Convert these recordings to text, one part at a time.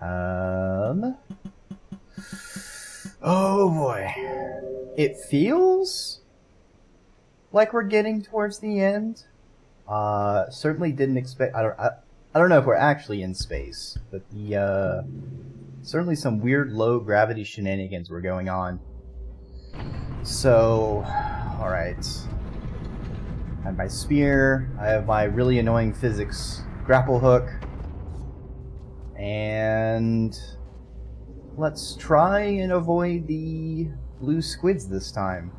Um. Oh boy. It feels like we're getting towards the end. Uh, certainly didn't expect. I don't. I, I don't know if we're actually in space, but the uh, certainly some weird low gravity shenanigans were going on. So, all right. I have my spear. I have my really annoying physics grapple hook. And let's try and avoid the blue squids this time.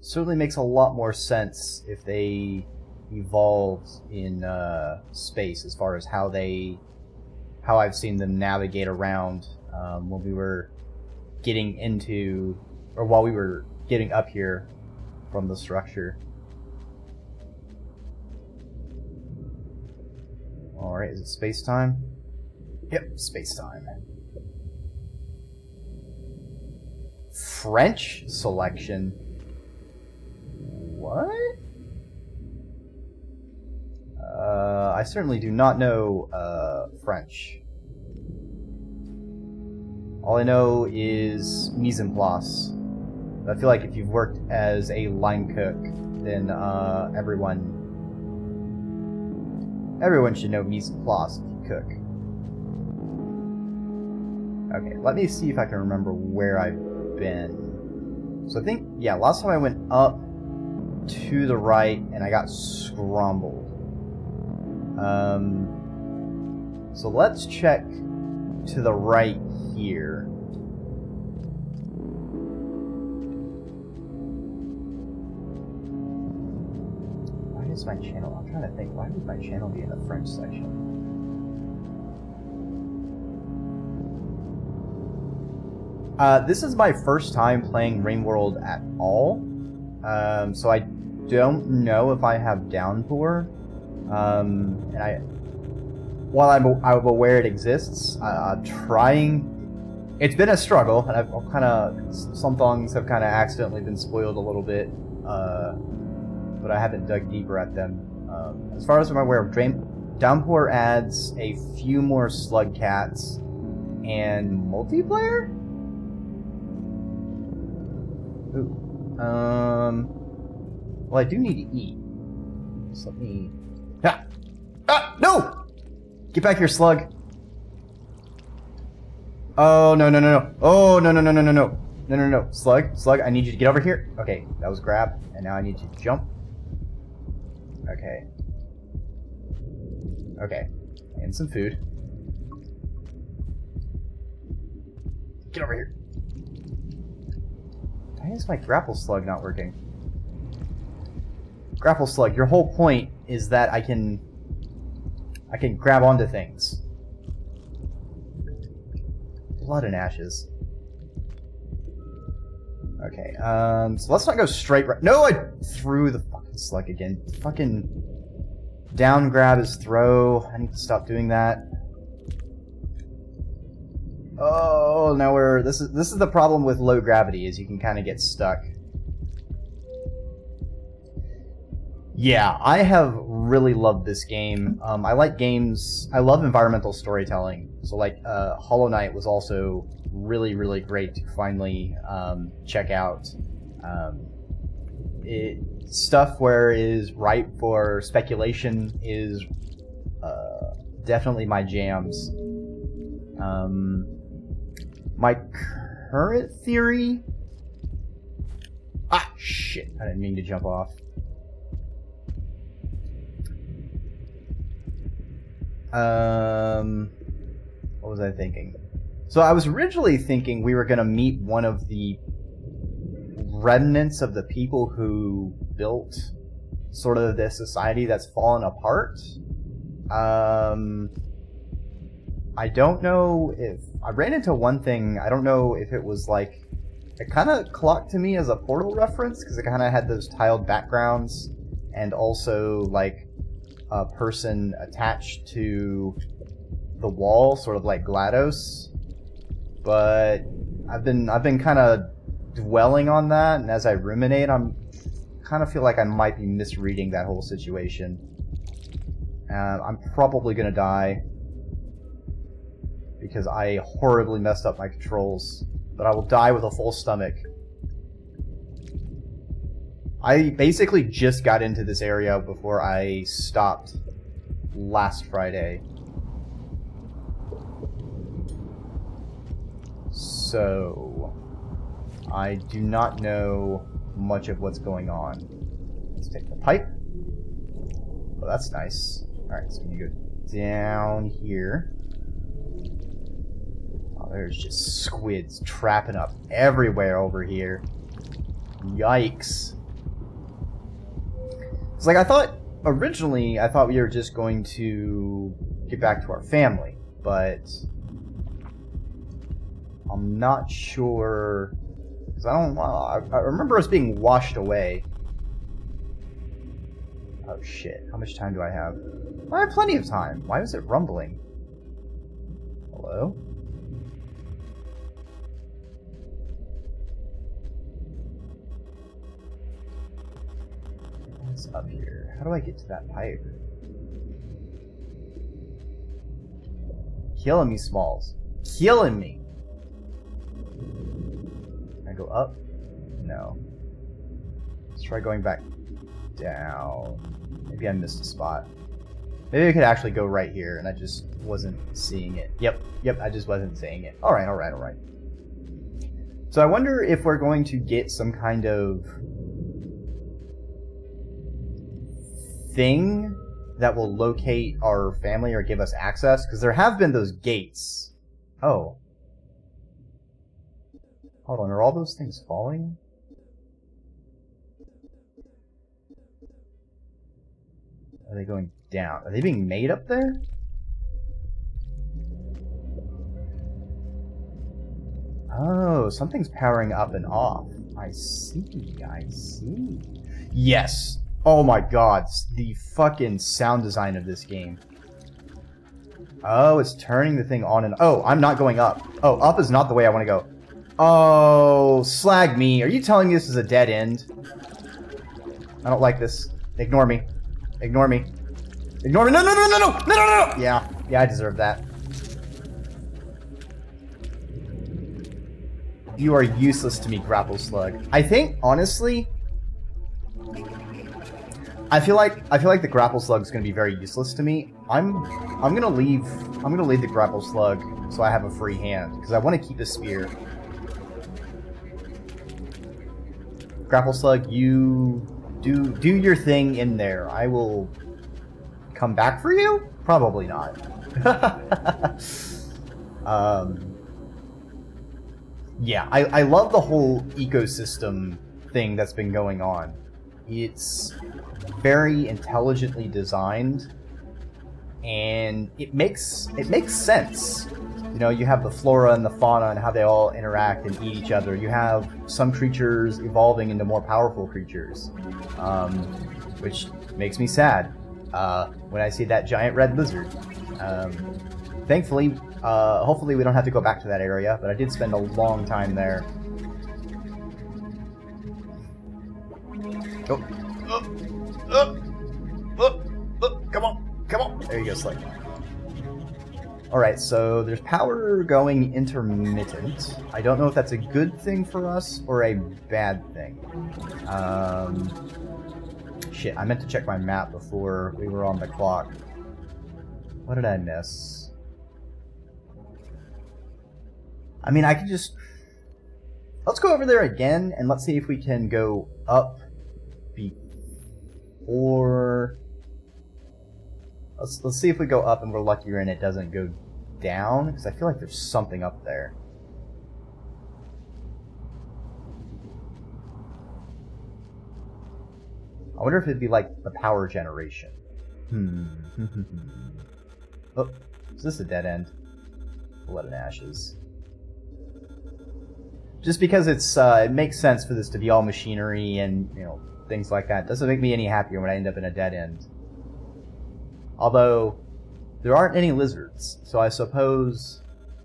Certainly makes a lot more sense if they evolved in uh, space as far as how they how I've seen them navigate around um, when we were getting into or while we were getting up here from the structure. Alright, is it space time? Yep, space time. French selection? What? Uh, I certainly do not know uh, French. All I know is mise en place. I feel like if you've worked as a line cook, then uh, everyone everyone should know mise place if you cook. Okay, let me see if I can remember where I've been. So I think, yeah, last time I went up to the right and I got scrambled. Um, so let's check to the right here. Is my channel? I'm trying to think. Why would my channel be in the French section? Uh, this is my first time playing Rain World at all, um, so I don't know if I have Downpour. Um, and I, while I'm, I'm aware it exists, uh, trying. It's been a struggle, and I've kind of some things have kind of accidentally been spoiled a little bit, uh, but I haven't dug deeper at them. Um, as far as I'm aware, Drain, Downpour adds a few more slug cats and multiplayer. Ooh. Um. Well, I do need to eat. So let me. Ah! Ah! No! Get back here, slug. Oh no no no no! Oh no no no no no no! No no no! Slug, slug! I need you to get over here. Okay, that was grab, and now I need you to jump. Okay. Okay, and some food. Get over here. Why is my grapple slug not working? Grapple slug, your whole point is that I can I can grab onto things. Blood and ashes. Okay, um, so let's not go straight right- No, I threw the fucking slug again. Fucking down grab is throw. I need to stop doing that. Oh, now we're- this is- this is the problem with low gravity, is you can kind of get stuck. Yeah, I have really loved this game. Um, I like games. I love environmental storytelling. So, like, uh, Hollow Knight was also really, really great to finally um, check out. Um, it, stuff where is ripe for speculation is uh, definitely my jams. Um, my current theory. Ah, shit! I didn't mean to jump off. Um, what was I thinking? So I was originally thinking we were going to meet one of the remnants of the people who built sort of this society that's fallen apart. Um, I don't know if I ran into one thing. I don't know if it was like it kind of clocked to me as a Portal reference because it kind of had those tiled backgrounds and also like a person attached to the wall, sort of like GLaDOS. But I've been I've been kind of dwelling on that, and as I ruminate, I'm kind of feel like I might be misreading that whole situation. And I'm probably gonna die because I horribly messed up my controls. But I will die with a full stomach. I basically just got into this area before I stopped last Friday. So, I do not know much of what's going on. Let's take the pipe. Oh, that's nice. Alright, so you go down here. Oh, there's just squids trapping up everywhere over here. Yikes. It's like I thought originally I thought we were just going to get back to our family, but I'm not sure because I don't. I, I remember us being washed away. Oh shit! How much time do I have? I have plenty of time. Why is it rumbling? Hello? What's up here? How do I get to that pipe? Killing me, Smalls. Killing me! Can I go up? No. Let's try going back down. Maybe I missed a spot. Maybe I could actually go right here and I just wasn't seeing it. Yep, yep, I just wasn't seeing it. Alright, alright, alright. So I wonder if we're going to get some kind of thing that will locate our family or give us access? Because there have been those gates. Oh. Hold on, are all those things falling? Are they going down? Are they being made up there? Oh, something's powering up and off. I see, I see. Yes, Oh my god, the fucking sound design of this game. Oh, it's turning the thing on and... Oh, I'm not going up. Oh, up is not the way I want to go. Oh, slag me. Are you telling me this is a dead end? I don't like this. Ignore me. Ignore me. Ignore me. No, no, no, no, no, no, no, no. Yeah, yeah, I deserve that. You are useless to me, Grapple Slug. I think, honestly, I feel like I feel like the grapple slug is going to be very useless to me. I'm I'm going to leave I'm going to leave the grapple slug so I have a free hand because I want to keep the spear. Grapple slug, you do do your thing in there. I will come back for you? Probably not. um, yeah, I, I love the whole ecosystem thing that's been going on. It's very intelligently designed, and it makes it makes sense. You know, you have the flora and the fauna and how they all interact and eat each other. You have some creatures evolving into more powerful creatures, um, which makes me sad uh, when I see that giant red lizard. Um, thankfully, uh, hopefully we don't have to go back to that area, but I did spend a long time there. Oh, oh, oh, oh, come on, come on. There you go, Slick. Alright, so there's power going intermittent. I don't know if that's a good thing for us or a bad thing. Um, shit, I meant to check my map before we were on the clock. What did I miss? I mean, I can just... Let's go over there again, and let's see if we can go up or let's let's see if we go up and we're luckier and it doesn't go down because I feel like there's something up there. I wonder if it'd be like the power generation. Hmm. oh, is this a dead end? Blood and ashes. Just because it's uh, it makes sense for this to be all machinery and you know things like that. Doesn't make me any happier when I end up in a dead end. Although, there aren't any lizards, so I suppose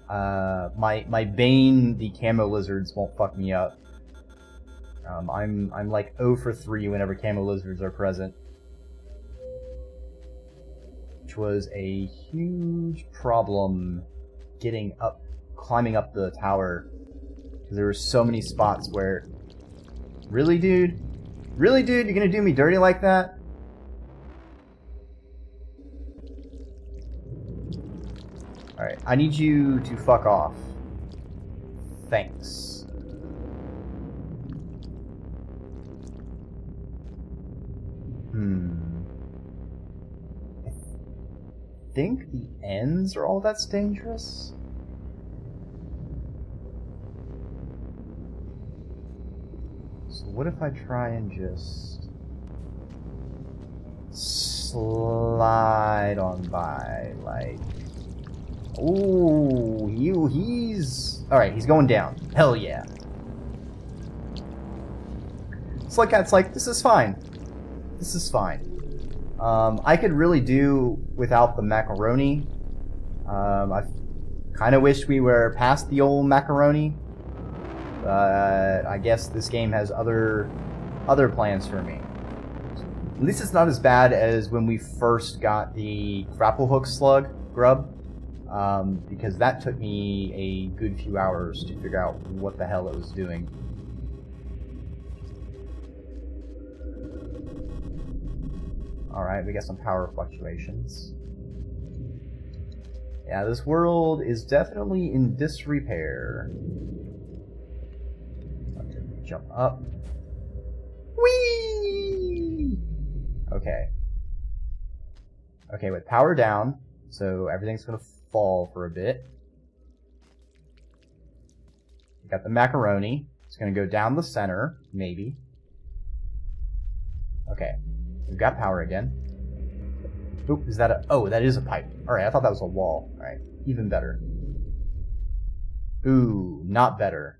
uh, my my Bane, the camo lizards, won't fuck me up. Um, I'm I'm like 0 for 3 whenever camo lizards are present. Which was a huge problem getting up, climbing up the tower. Because there were so many spots where... Really, dude? Really, dude? You're gonna do me dirty like that? Alright, I need you to fuck off. Thanks. Hmm. I think the ends are all that's dangerous? So what if I try and just slide on by, like... Ooh, he, he's... Alright, he's going down. Hell yeah. It's like, it's like, this is fine. This is fine. Um, I could really do without the macaroni. Um, I kind of wish we were past the old macaroni. But I guess this game has other other plans for me. At least it's not as bad as when we first got the grapple hook slug grub um, because that took me a good few hours to figure out what the hell it was doing. Alright, we got some power fluctuations. Yeah, this world is definitely in disrepair. Jump up. Whee! Okay. Okay, with power down, so everything's gonna fall for a bit. We got the macaroni. It's to go down the center, maybe. Okay. We've got power again. Oop, is that a... Oh, that is a pipe. Alright, I thought that was a wall. Alright, even better. Ooh, not better.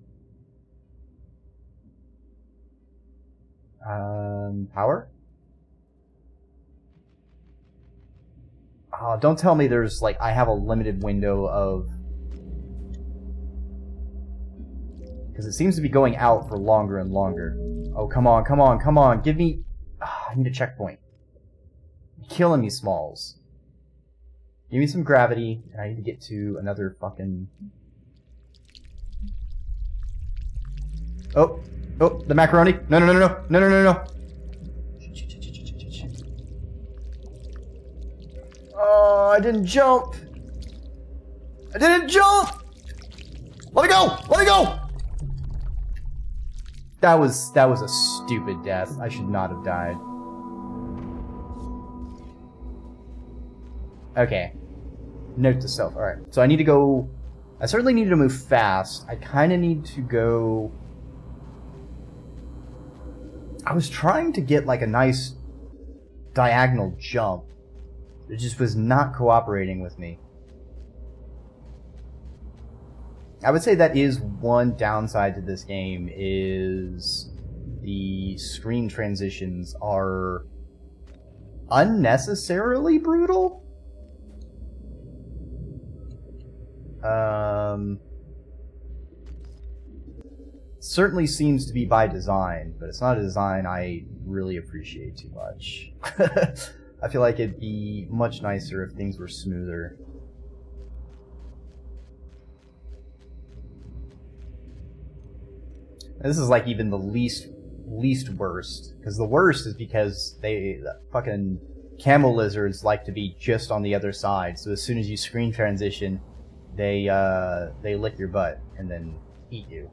Um, power? Oh, don't tell me there's like I have a limited window of Because it seems to be going out for longer and longer. Oh, come on, come on, come on. Give me... Oh, I need a checkpoint. You're killing me, Smalls. Give me some gravity, and I need to get to another fucking... Oh, oh, the macaroni. No, no, no, no, no, no, no, no. Oh, I didn't jump. I didn't jump. Let me go. Let me go. That was that was a stupid death. I should not have died. Okay. Note to self. Alright. So I need to go... I certainly need to move fast. I kind of need to go... I was trying to get like a nice diagonal jump. It just was not cooperating with me. I would say that is one downside to this game is the screen transitions are unnecessarily brutal. Um, certainly seems to be by design, but it's not a design I really appreciate too much. I feel like it'd be much nicer if things were smoother. This is like even the least least worst because the worst is because they the fucking camo lizards like to be just on the other side. So as soon as you screen transition, they uh, they lick your butt and then eat you.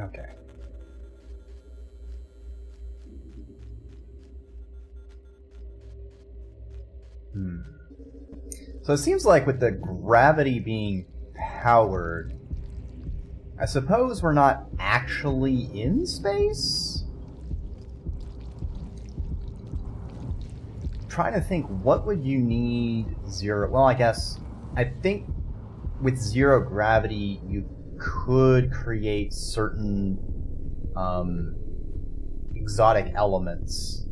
Okay. Hmm. So it seems like with the gravity being powered, I suppose we're not actually in space? Trying to think, what would you need zero... Well, I guess, I think with zero gravity, you could create certain um, exotic elements.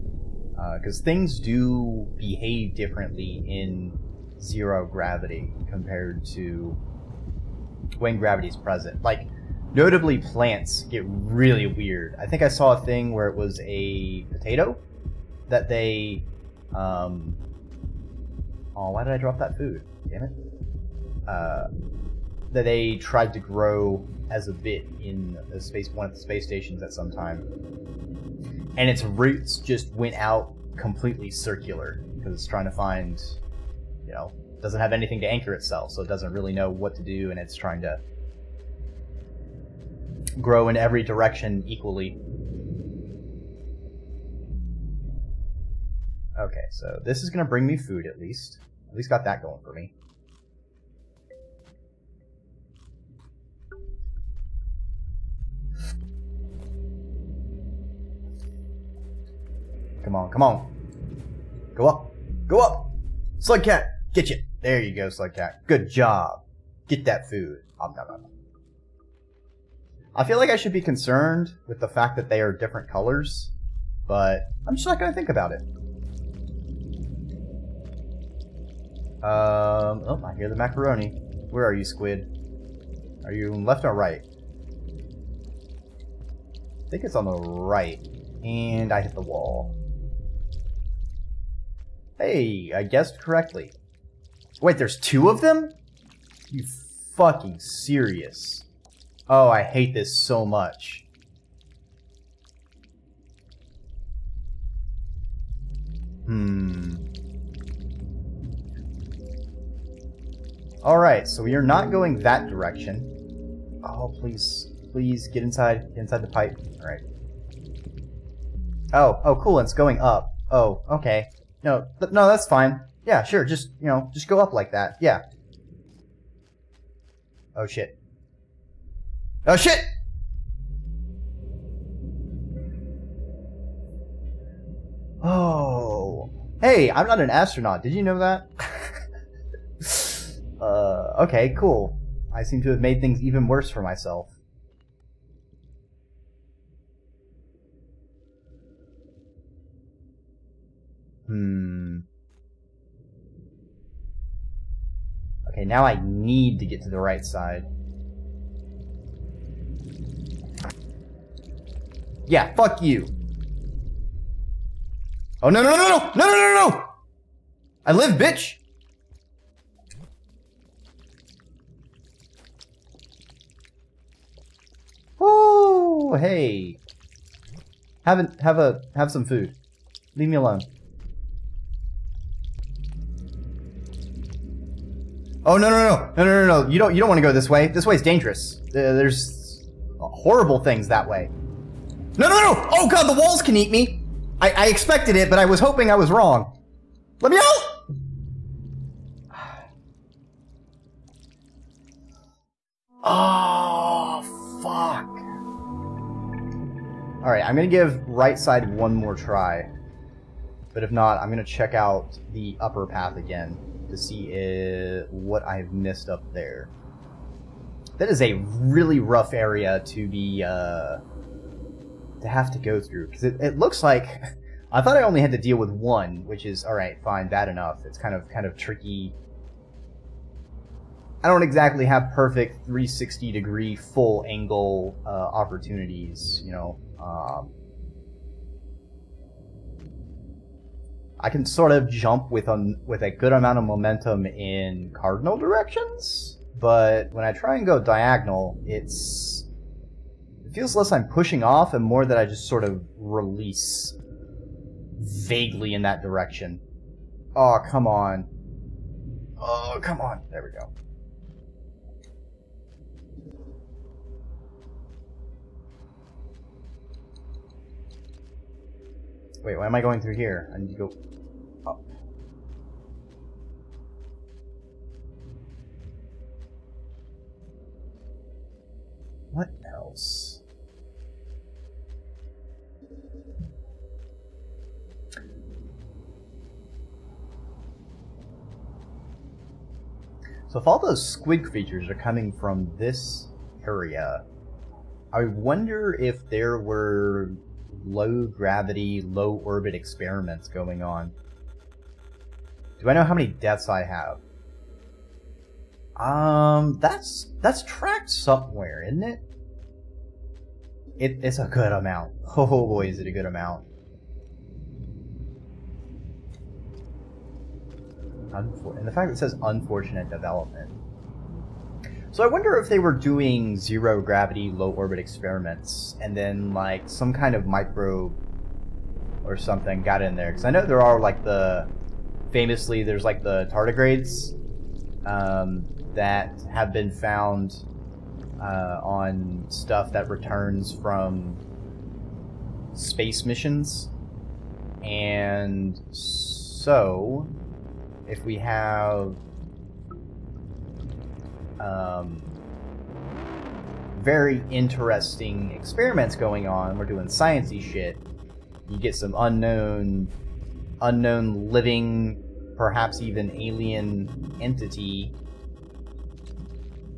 Because uh, things do behave differently in zero gravity compared to when gravity is present. Like, notably, plants get really weird. I think I saw a thing where it was a potato that they. Um, oh, why did I drop that food? Damn it. Uh, that they tried to grow as a bit in the space one of the space stations at some time, and its roots just went out completely circular because it's trying to find, you know, doesn't have anything to anchor itself, so it doesn't really know what to do, and it's trying to grow in every direction equally. Okay, so this is going to bring me food at least. At least got that going for me. Come on, come on. Go up. Go up. Slug cat, get you. There you go, Slug Cat. Good job. Get that food. Nom, nom, nom. I feel like I should be concerned with the fact that they are different colors, but I'm just not going to think about it. Um, oh, I hear the macaroni. Where are you, squid? Are you left or right? I think it's on the right. And I hit the wall. Hey, I guessed correctly. Wait, there's two of them? You fucking serious? Oh, I hate this so much. Hmm. Alright, so we are not going that direction. Oh, please, please, get inside, get inside the pipe. Alright. Oh, oh, cool, it's going up. Oh, okay. No, no, that's fine. Yeah, sure. Just, you know, just go up like that. Yeah. Oh, shit. Oh, shit! Oh. Hey, I'm not an astronaut. Did you know that? uh, okay, cool. I seem to have made things even worse for myself. Hmm. Okay, now I need to get to the right side. Yeah, fuck you. Oh, no, no, no, no, no, no, no, no! I live, bitch! Oh, hey. Have a, have a, have some food. Leave me alone. Oh no no no no no no no! You don't you don't want to go this way. This way is dangerous. Uh, there's horrible things that way. No no no! Oh god, the walls can eat me. I, I expected it, but I was hoping I was wrong. Let me out! Oh fuck! All right, I'm gonna give right side one more try, but if not, I'm gonna check out the upper path again to see if, what I've missed up there. That is a really rough area to be uh, to have to go through because it, it looks like I thought I only had to deal with one, which is all right, fine, bad enough. It's kind of kind of tricky. I don't exactly have perfect 360 degree full angle uh, opportunities, you know. Um, I can sort of jump with a, with a good amount of momentum in cardinal directions, but when I try and go diagonal, it's it feels less I'm pushing off and more that I just sort of release vaguely in that direction. Oh, come on. Oh, come on. There we go. Wait, why am I going through here? I need to go else? So if all those squid creatures are coming from this area, I wonder if there were low gravity, low orbit experiments going on. Do I know how many deaths I have? Um, that's that's tracked somewhere, isn't it? It it's a good amount. Oh boy, is it a good amount. Unfor and the fact that it says unfortunate development. So I wonder if they were doing zero gravity, low orbit experiments, and then like some kind of microbe or something got in there. Because I know there are like the famously there's like the tardigrades um, that have been found uh, on stuff that returns from space missions, and so if we have um, very interesting experiments going on, we're doing sciencey shit. You get some unknown, unknown living, perhaps even alien entity.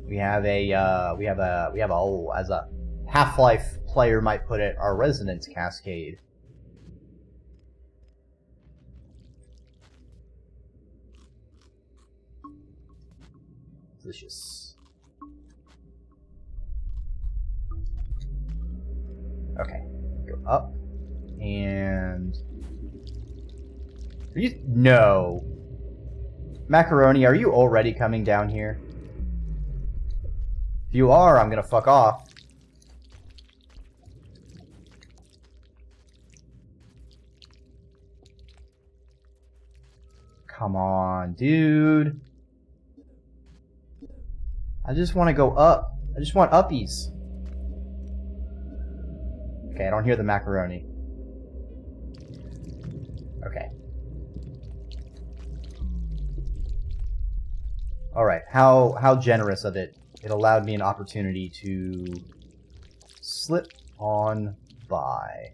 We have a, uh, we have a, we have a, oh, as a Half-Life player might put it, our resonance cascade. delicious. Okay, go up, and... Are you... No. Macaroni, are you already coming down here? If you are, I'm gonna fuck off. Come on, dude. I just want to go up. I just want uppies. Okay, I don't hear the macaroni. Okay. Alright, how, how generous of it. It allowed me an opportunity to slip on by.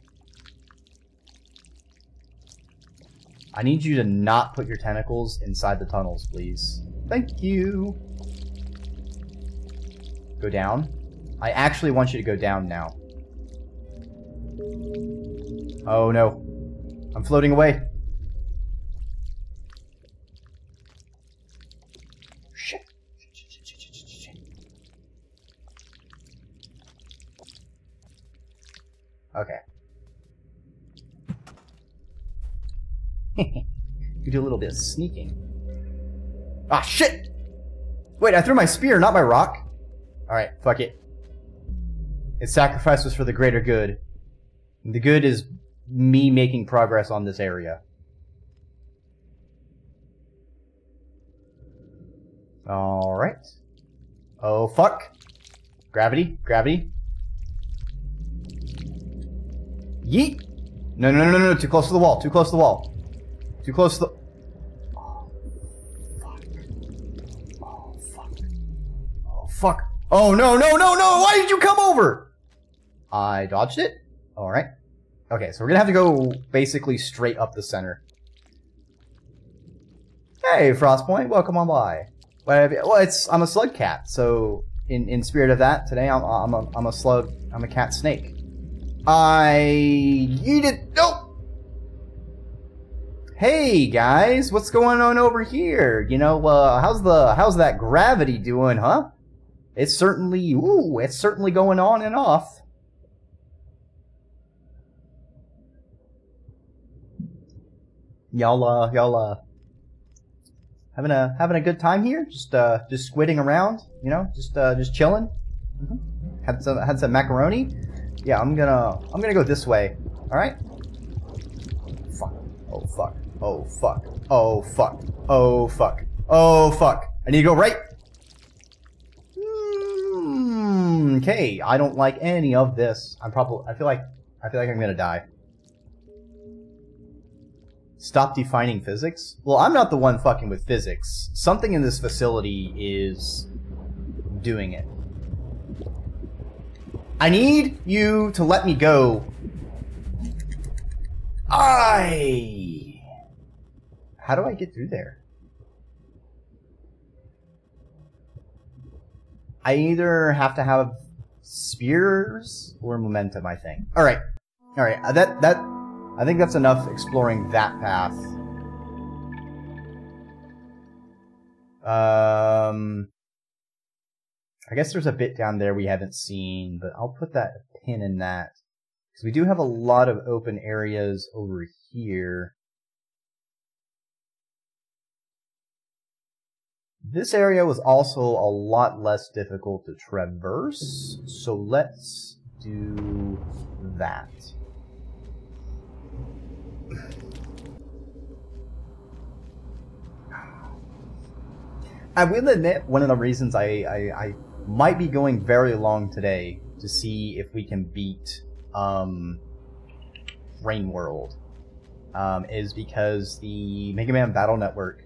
I need you to not put your tentacles inside the tunnels, please. Thank you. Go down. I actually want you to go down now. Oh no. I'm floating away. Shit. Okay. you do a little bit of sneaking. Ah, shit! Wait, I threw my spear, not my rock. Alright, fuck it. Its sacrifice was for the greater good. The good is me making progress on this area. Alright. Oh, fuck. Gravity, gravity. Yeet! No, no, no, no, no, too close to the wall, too close to the wall. Too close to the... fuck. Oh, no, no, no, no! Why did you come over? I dodged it? Alright. Okay, so we're gonna have to go basically straight up the center. Hey, Frostpoint, welcome on by. Well, it's I'm a slug cat, so in in spirit of that, today I'm I'm a I'm a slug I'm a cat snake. I eat it. Nope. Hey guys, what's going on over here? You know, uh, how's the how's that gravity doing, huh? It's certainly, ooh, it's certainly going on and off. Y'all, uh, y'all, uh, having a having a good time here? Just, uh, just squidding around, you know, just, uh, just chilling. Mm -hmm. Had some had some macaroni. Yeah, I'm gonna I'm gonna go this way. All right. Fuck. Oh fuck. Oh fuck. Oh fuck. Oh fuck. Oh fuck. I need to go right. Okay, I don't like any of this. I'm probably. I feel like. I feel like I'm gonna die. Stop defining physics? Well, I'm not the one fucking with physics. Something in this facility is doing it. I need you to let me go. I. How do I get through there? I either have to have spears or momentum, I think. Alright. Alright, uh, that, that, I think that's enough exploring that path. Um, I guess there's a bit down there we haven't seen, but I'll put that pin in that. Because we do have a lot of open areas over here. This area was also a lot less difficult to traverse, so let's do that. I will admit, one of the reasons I, I, I might be going very long today to see if we can beat um, Rain World um, is because the Mega Man Battle Network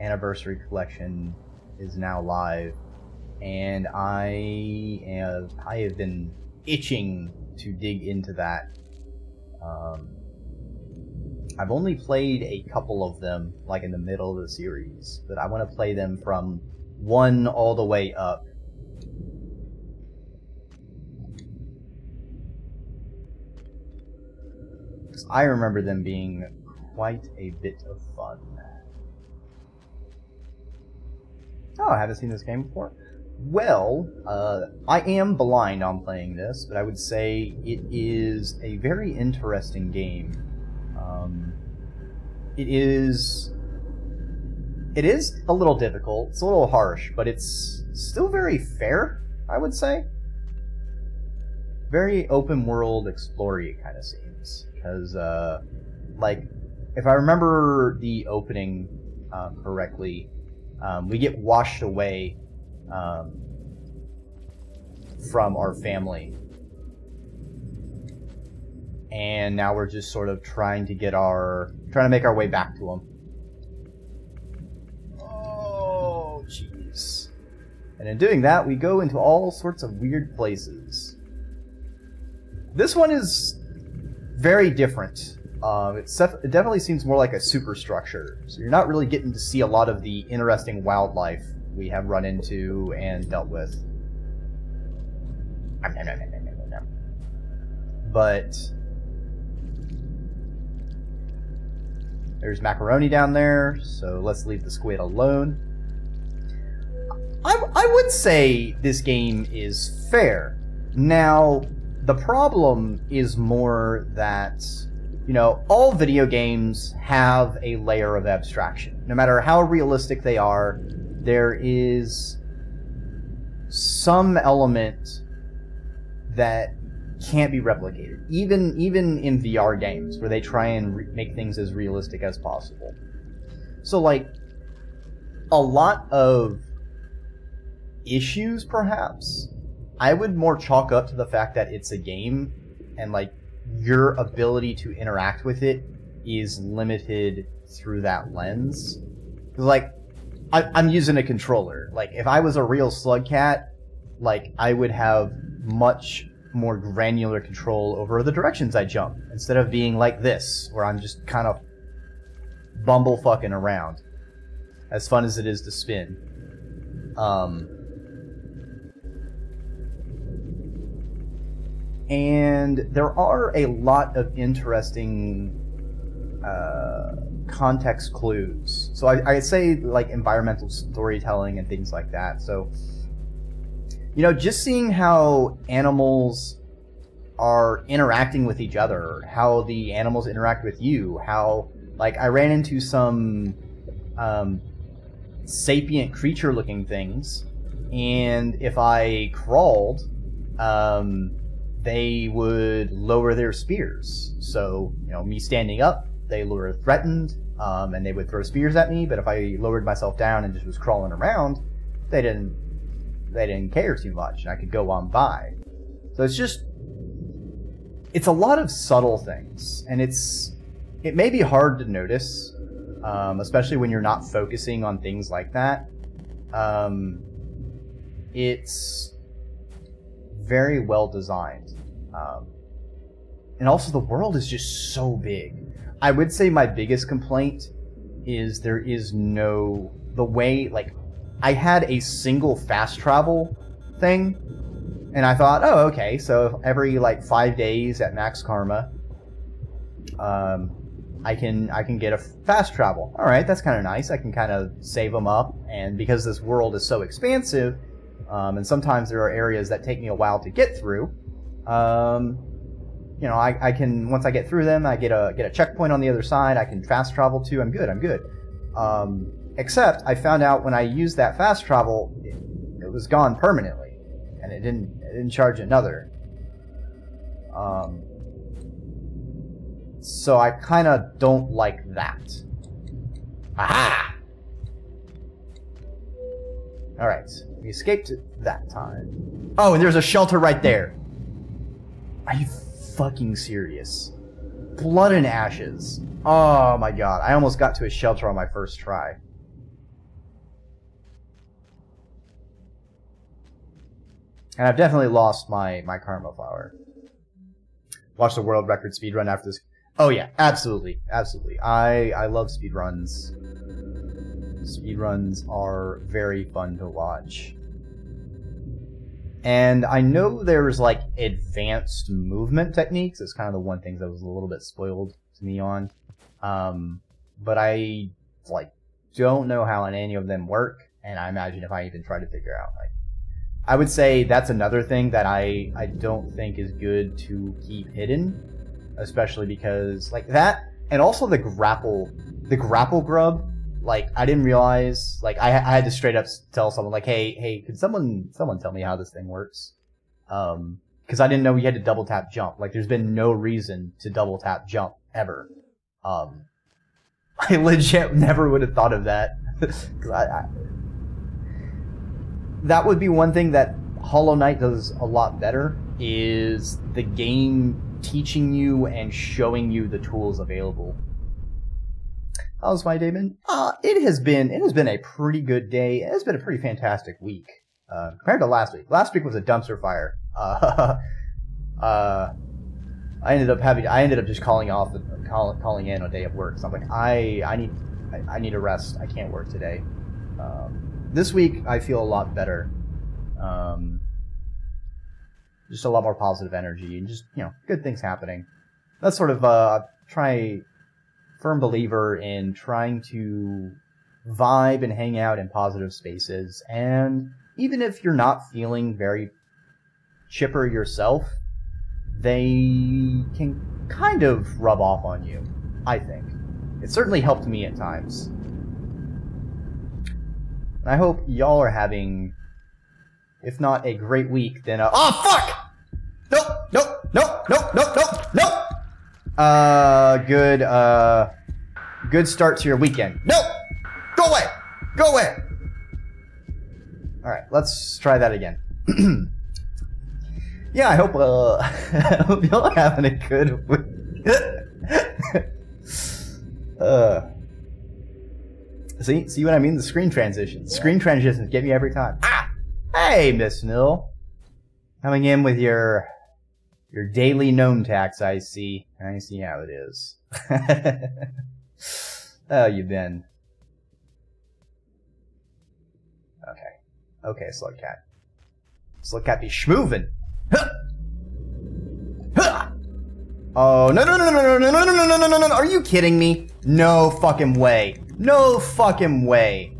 Anniversary Collection is now live, and I have I have been itching to dig into that. Um, I've only played a couple of them, like in the middle of the series, but I want to play them from one all the way up I remember them being quite a bit of fun. Oh, I haven't seen this game before. Well, uh, I am blind on playing this, but I would say it is a very interesting game. Um, it is. It is a little difficult. It's a little harsh, but it's still very fair. I would say. Very open world, explory kind of seems because, uh, like, if I remember the opening um, correctly, um, we get washed away um, from our family, and now we're just sort of trying to get our trying to make our way back to them. Oh, jeez. And in doing that, we go into all sorts of weird places. This one is very different. Um, it definitely seems more like a superstructure, so you're not really getting to see a lot of the interesting wildlife we have run into and dealt with. But there's macaroni down there, so let's leave the squid alone. I, I would say this game is fair. Now, the problem is more that you know all video games have a layer of abstraction. No matter how realistic they are there is some element that can't be replicated. Even even in VR games where they try and make things as realistic as possible. So like a lot of issues perhaps I would more chalk up to the fact that it's a game and like your ability to interact with it is limited through that lens. Like, I, I'm using a controller. Like, if I was a real slug cat, like I would have much more granular control over the directions I jump instead of being like this, where I'm just kind of bumble fucking around. As fun as it is to spin. Um, and there are a lot of interesting uh, context clues. So I, I say like environmental storytelling and things like that. So you know, just seeing how animals are interacting with each other, how the animals interact with you, how like I ran into some um, sapient creature looking things, and if I crawled, um, they would lower their spears. So, you know, me standing up, they were threatened, um, and they would throw spears at me. But if I lowered myself down and just was crawling around, they didn't they didn't care too much, and I could go on by. So it's just it's a lot of subtle things, and it's it may be hard to notice, um, especially when you're not focusing on things like that. Um, it's very well designed. Um, and also, the world is just so big. I would say my biggest complaint is there is no the way like I had a single fast travel thing, and I thought, oh, okay, so every like five days at max karma, um, I can I can get a fast travel. All right, that's kind of nice. I can kind of save them up, and because this world is so expansive, um, and sometimes there are areas that take me a while to get through. Um, you know, I, I can once I get through them, I get a get a checkpoint on the other side. I can fast travel to. I'm good. I'm good. Um, except I found out when I used that fast travel, it, it was gone permanently, and it didn't it didn't charge another. Um, so I kind of don't like that. Aha! All right, we escaped that time. Oh, and there's a shelter right there. Are you fucking serious? Blood and ashes. Oh my god, I almost got to a shelter on my first try. And I've definitely lost my, my karma flower. Watch the world record speed run after this. Oh yeah, absolutely, absolutely. I I love speed runs. Speed runs are very fun to watch. And I know there's like advanced movement techniques. It's kind of the one thing that was a little bit spoiled to me on. Um, but I like don't know how any of them work, and I imagine if I even try to figure out, like, I would say that's another thing that I I don't think is good to keep hidden, especially because like that, and also the grapple, the grapple grub. Like I didn't realize, like I, I had to straight up tell someone, like, hey, hey, could someone someone tell me how this thing works? Um, because I didn't know you had to double tap jump. Like, there's been no reason to double tap jump ever. Um, I legit never would have thought of that. I, I, that would be one thing that Hollow Knight does a lot better is the game teaching you and showing you the tools available. How's my day been? Uh, it has been it has been a pretty good day. It has been a pretty fantastic week uh, compared to last week. Last week was a dumpster fire. Uh, uh, I ended up having I ended up just calling off the call, calling in a day of work. So I'm like I I need I, I need a rest. I can't work today. Um, this week I feel a lot better. Um, just a lot more positive energy and just you know good things happening. That's sort of uh try firm believer in trying to vibe and hang out in positive spaces and even if you're not feeling very chipper yourself they can kind of rub off on you, I think. It certainly helped me at times. And I hope y'all are having, if not a great week, then a- OH FUCK! Nope, nope, nope, nope, nope! Uh, good, uh, good start to your weekend. Nope! Go away! Go away! Alright, let's try that again. yeah, I hope uh, I hope y'all are having a good week. uh, see, see what I mean? The screen transitions. Screen transitions get me every time. Ah, hey, Miss Mill, coming in with your your daily gnome tax. I see. I see how it is. oh, you been? Okay, okay, Slugcat. Slugcat be schmoovin'. Oh, no, no, no, no, no, no, no, no, no, no, no, no, no, are you kidding me? No fucking way. No fucking way.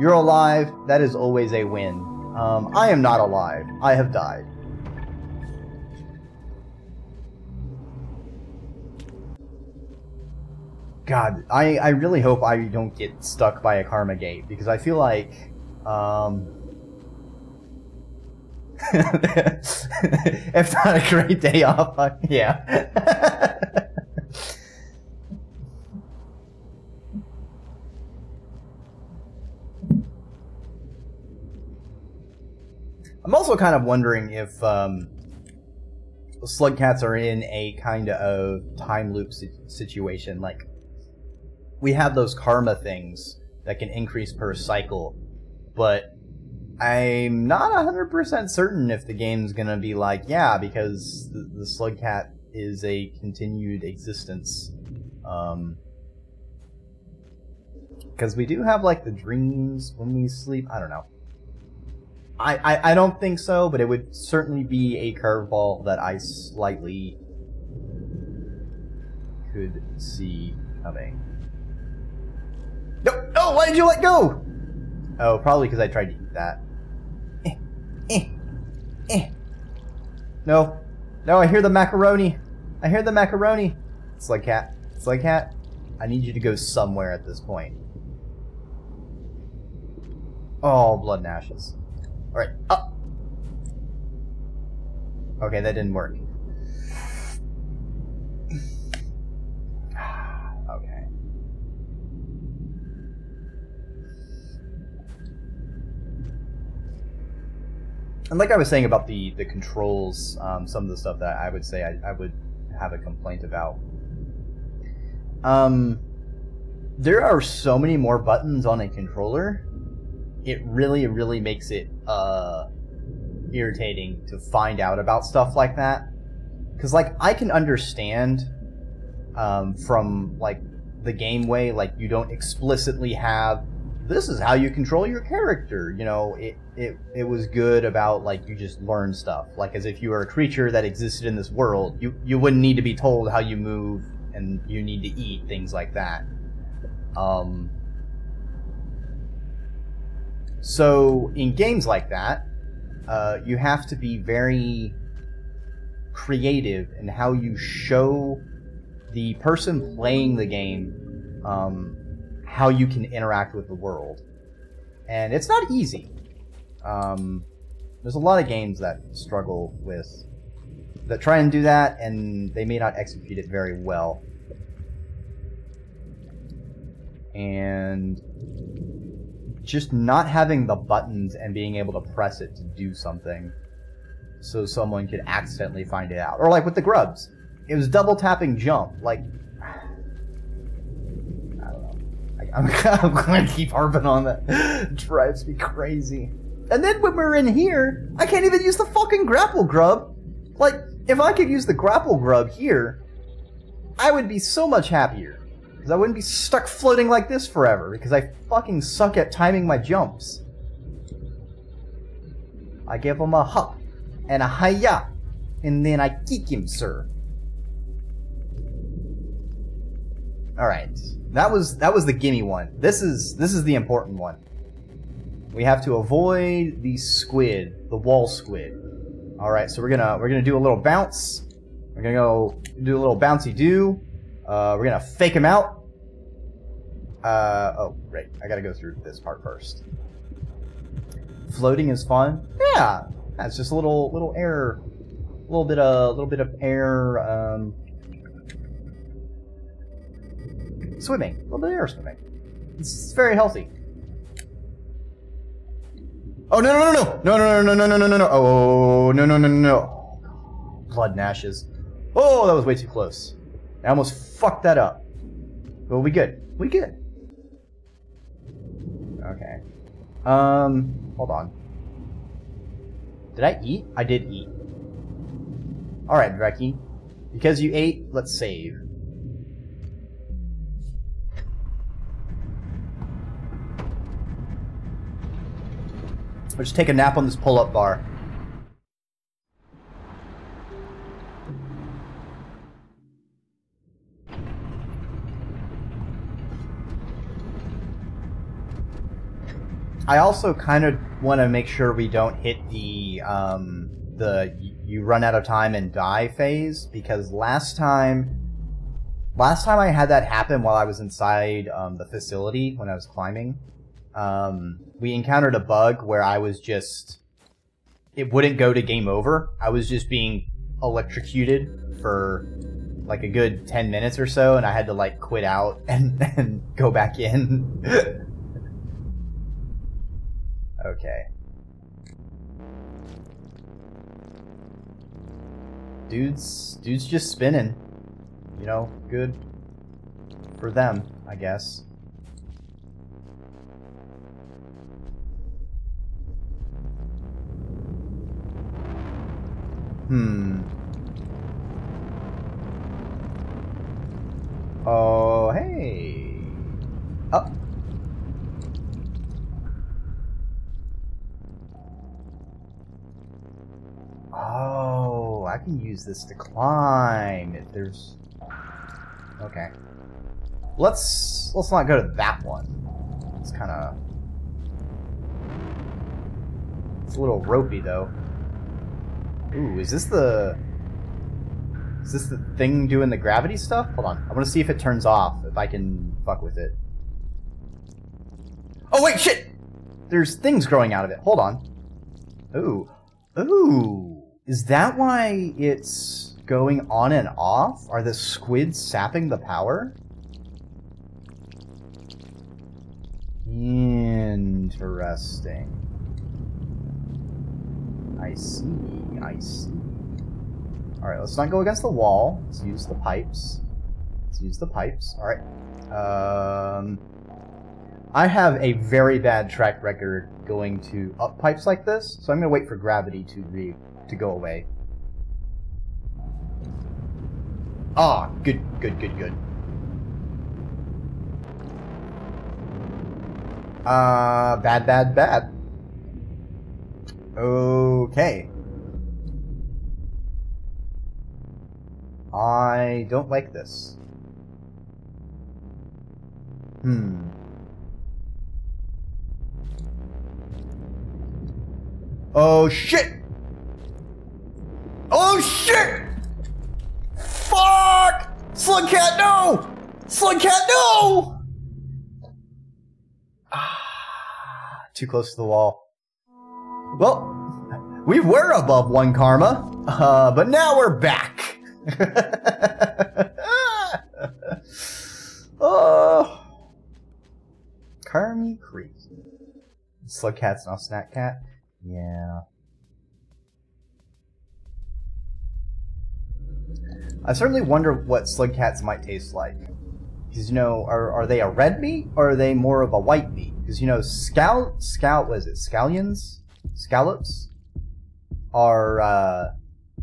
You're alive, that is always a win. Um, I am not alive. I have died. God, I, I really hope I don't get stuck by a karma gate, because I feel like, um, if not a great day off, uh, yeah. I'm also kind of wondering if um, slugcats are in a kind of time loop situation. Like, we have those karma things that can increase per cycle, but I'm not 100% certain if the game's gonna be like, yeah, because the, the Slug Cat is a continued existence. Um, because we do have like the dreams when we sleep. I don't know. I, I, I don't think so, but it would certainly be a curveball that I slightly could see coming. No, no, why did you let go? Oh, probably because I tried to eat that. Eh, eh, eh. No, no, I hear the macaroni. I hear the macaroni. Slug cat, slug cat. I need you to go somewhere at this point. Oh, blood and ashes. Alright, up! Okay, that didn't work. And like I was saying about the, the controls, um, some of the stuff that I would say I, I would have a complaint about. Um, there are so many more buttons on a controller it really, really makes it uh, irritating to find out about stuff like that. Because, like, I can understand um, from, like, the game way, like, you don't explicitly have this is how you control your character. You know, it, it, it was good about, like, you just learn stuff. Like, as if you were a creature that existed in this world, you, you wouldn't need to be told how you move and you need to eat, things like that. Um, so in games like that, uh, you have to be very creative in how you show the person playing the game um, how you can interact with the world. And it's not easy. Um, there's a lot of games that struggle with that try and do that, and they may not execute it very well. And just not having the buttons and being able to press it to do something so someone could accidentally find it out. Or like with the grubs. It was double tapping jump. Like, I don't know. I, I'm, I'm going to keep harping on that. It drives me crazy. And then when we're in here, I can't even use the fucking grapple grub. Like, if I could use the grapple grub here, I would be so much happier. Because I wouldn't be stuck floating like this forever, because I fucking suck at timing my jumps. I give him a hop and a hiya, and then I kick him, sir. Alright. That was that was the gimme one. This is this is the important one. We have to avoid the squid, the wall squid. Alright, so we're gonna we're gonna do a little bounce. We're gonna go do a little bouncy do. Uh, we're gonna fake him out. Uh, oh, right. I gotta go through this part first. Floating is fun. Yeah, that's just a little little air, a little bit of a little bit of air. Um, swimming, a little bit of air swimming. It's, very healthy. Oh no no no no no no no no no no no oh no no no no no blood and ashes. Oh, that was way too close. I almost fucked that up. But we good. We good. Okay. Um, hold on. Did I eat? I did eat. Alright, Becky. Because you ate, let's save. Let's take a nap on this pull-up bar. I also kind of want to make sure we don't hit the um, the you run out of time and die phase because last time last time I had that happen while I was inside um, the facility when I was climbing, um, we encountered a bug where I was just it wouldn't go to game over. I was just being electrocuted for like a good 10 minutes or so and I had to like quit out and, and go back in. Okay. Dude's dude's just spinning. You know, good for them, I guess. Hmm. Oh, hey. Oh. Oh, I can use this to climb if there's... Okay. Let's let's not go to that one. It's kind of it's a little ropey though. Ooh, is this the is this the thing doing the gravity stuff? Hold on, I want to see if it turns off. If I can fuck with it. Oh wait, shit! There's things growing out of it. Hold on. Ooh, ooh, is that why it's going on and off? Are the squids sapping the power? Interesting. I see, I see. Alright, let's not go against the wall. Let's use the pipes. Let's use the pipes. Alright. Um, I have a very bad track record going to up pipes like this, so I'm going to wait for gravity to re to go away. Ah, good, good, good, good. Uh, bad, bad, bad. Okay. I don't like this. Hmm. Oh shit! Oh shit! Fuck! Slugcat, no! Slugcat, no! Ah, Too close to the wall. Well, we were above one karma, uh, but now we're back. oh. Carmy Creek. Slug cat's not snack cat? Yeah. I certainly wonder what slug cats might taste like. Because, you know, are, are they a red meat or are they more of a white meat? Because, you know, scout, scout, what is it, scallions? Scallops? Are, uh,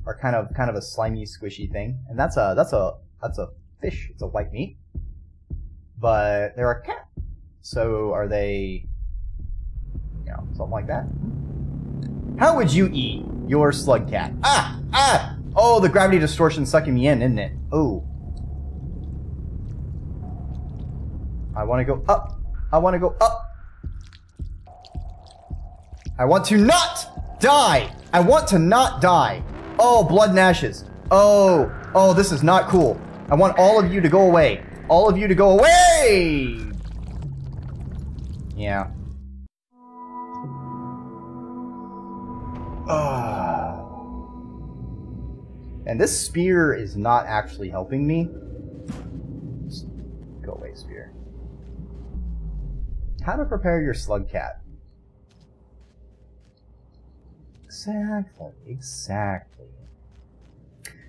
are kind of, kind of a slimy, squishy thing. And that's a, that's a, that's a fish. It's a white meat. But they're a cat. So are they, you know, something like that? How would you eat your slug cat? Ah! Ah! Oh, the gravity distortion sucking me in, isn't it? Oh. I want to go up. I want to go up. I want to not die. I want to not die. Oh, blood and ashes. Oh, oh, this is not cool. I want all of you to go away. All of you to go away! Yeah. Ah. And this spear is not actually helping me. Just go away, spear. How to prepare your slug cat. Exactly, exactly.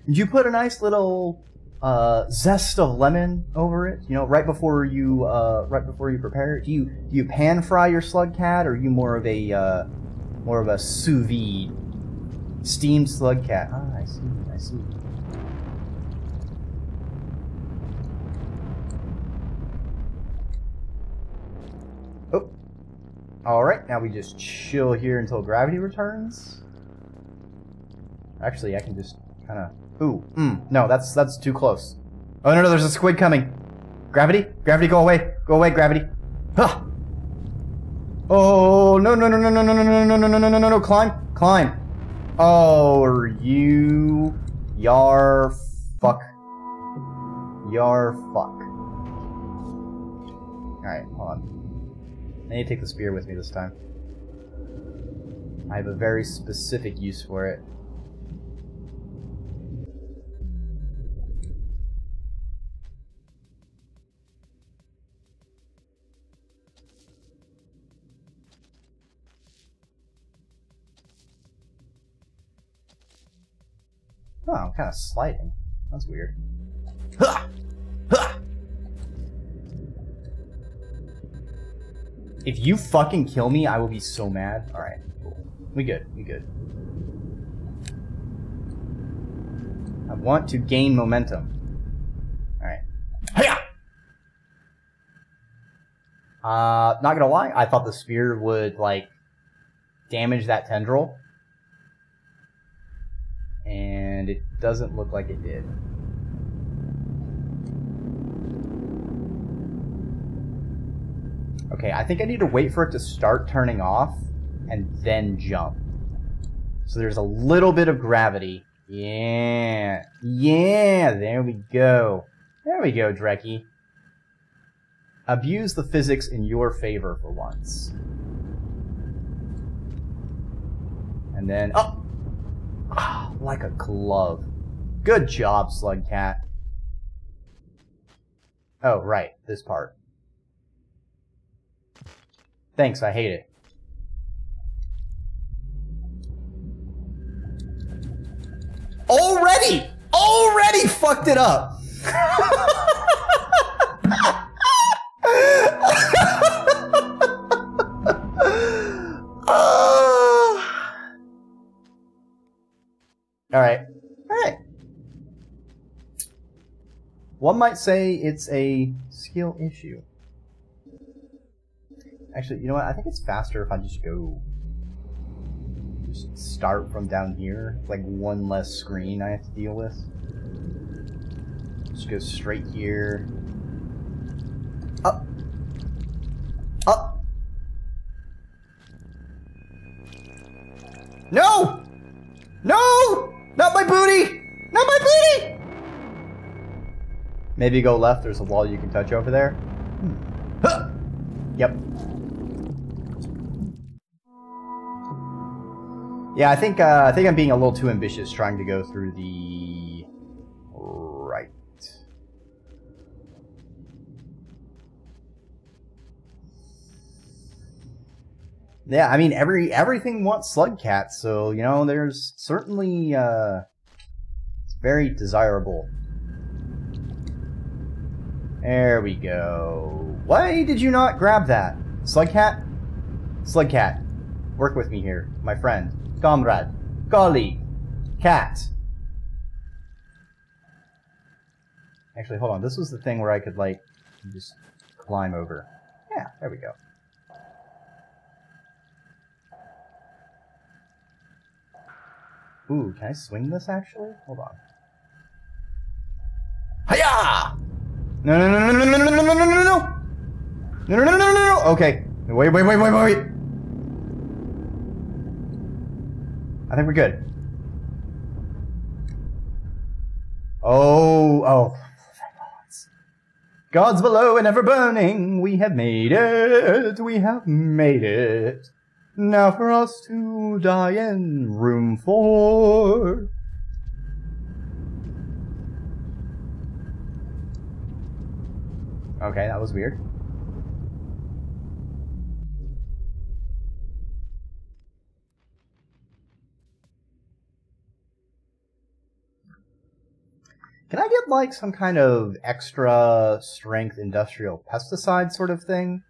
Did you put a nice little uh, zest of lemon over it? You know, right before you uh, right before you prepare it. Do you do you pan fry your slug cat, or are you more of a uh, more of a sous vide steamed slug cat? Ah, I see, I see. Alright, now we just chill here until gravity returns. Actually, I can just kind of... Ooh, mm, no, that's that's too close. Oh, no, no, there's a squid coming. Gravity? Gravity, go away. Go away, gravity. Ah! Oh, no, no, no, no, no, no, no, no, no, no, no, no, no, no, climb, climb. Oh, are you... Yar fuck. Yar fuck. Alright, hold on. I need to take the spear with me this time. I have a very specific use for it. Oh, I'm kind of sliding. That's weird. Ha! Ha! If you fucking kill me, I will be so mad. Alright, cool. We good, we good. I want to gain momentum. Alright. Hiya! Uh, not gonna lie, I thought the spear would, like, damage that tendril. And it doesn't look like it did. Okay, I think I need to wait for it to start turning off and then jump. So there's a little bit of gravity. Yeah. Yeah, there we go. There we go, Dreki. Abuse the physics in your favor for once. And then, oh! Ah, like a glove. Good job, Slugcat. Oh, right, this part. Thanks, I hate it. Already! Already fucked it up! Alright. Alright. One might say it's a skill issue. Actually, you know what? I think it's faster if I just go... Just start from down here. Like one less screen I have to deal with. Just go straight here. Up! Up! No! No! Not my booty! Not my booty! Maybe go left, there's a wall you can touch over there. Hmm. Huh. Yep. Yeah, I think uh, I think I'm being a little too ambitious trying to go through the right. Yeah, I mean every everything wants Slugcat, so you know there's certainly uh, very desirable. There we go. Why did you not grab that, Slugcat? Slugcat, work with me here, my friend comrade, colleague, cat. Actually, hold on. This was the thing where I could, like, just climb over. Yeah, there we go. Ooh, can I swing this, actually? Hold on. Hiya! No, no, no, no, no, no, no, no, no, no, no, no, no! No, no, no, no, no, no! Okay. Wait, wait, wait, wait, wait! I think we're good. Oh, oh. Gods below and ever burning, we have made it, we have made it. Now for us to die in room four. Okay, that was weird. Can I get like some kind of extra strength industrial pesticide sort of thing?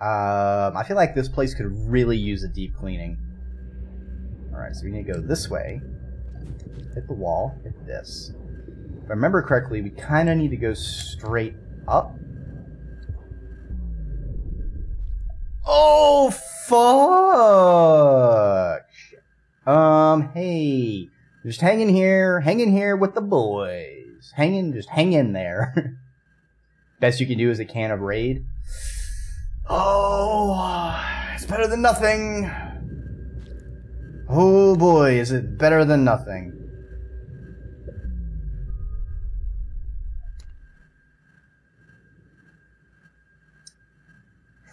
Um, I feel like this place could really use a deep cleaning. Alright, so we need to go this way. Hit the wall. Hit this. If I remember correctly, we kind of need to go straight up. Oh, fuck! Um, hey. Just hanging here, hanging here with the boys. Hanging, just hang in there. Best you can do is a can of Raid. Oh, it's better than nothing. Oh boy, is it better than nothing.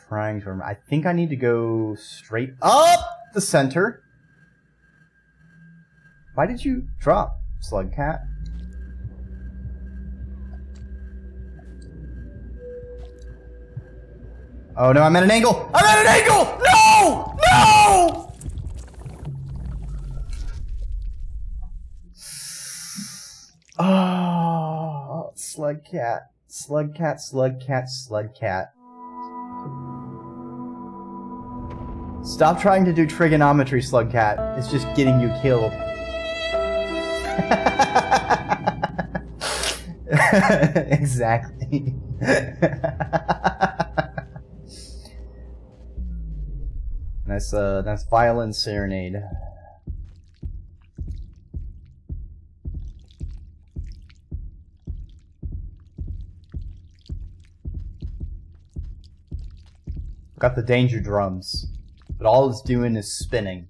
Trying to remember. I think I need to go straight up the center. Why did you drop, Slugcat? Oh no, I'm at an angle! I'm at an angle! No! No! Ah, oh, Slugcat. Slugcat, Slugcat, Slugcat. Stop trying to do trigonometry, Slugcat. It's just getting you killed. exactly. that's uh, nice violin serenade. Got the danger drums, but all it's doing is spinning.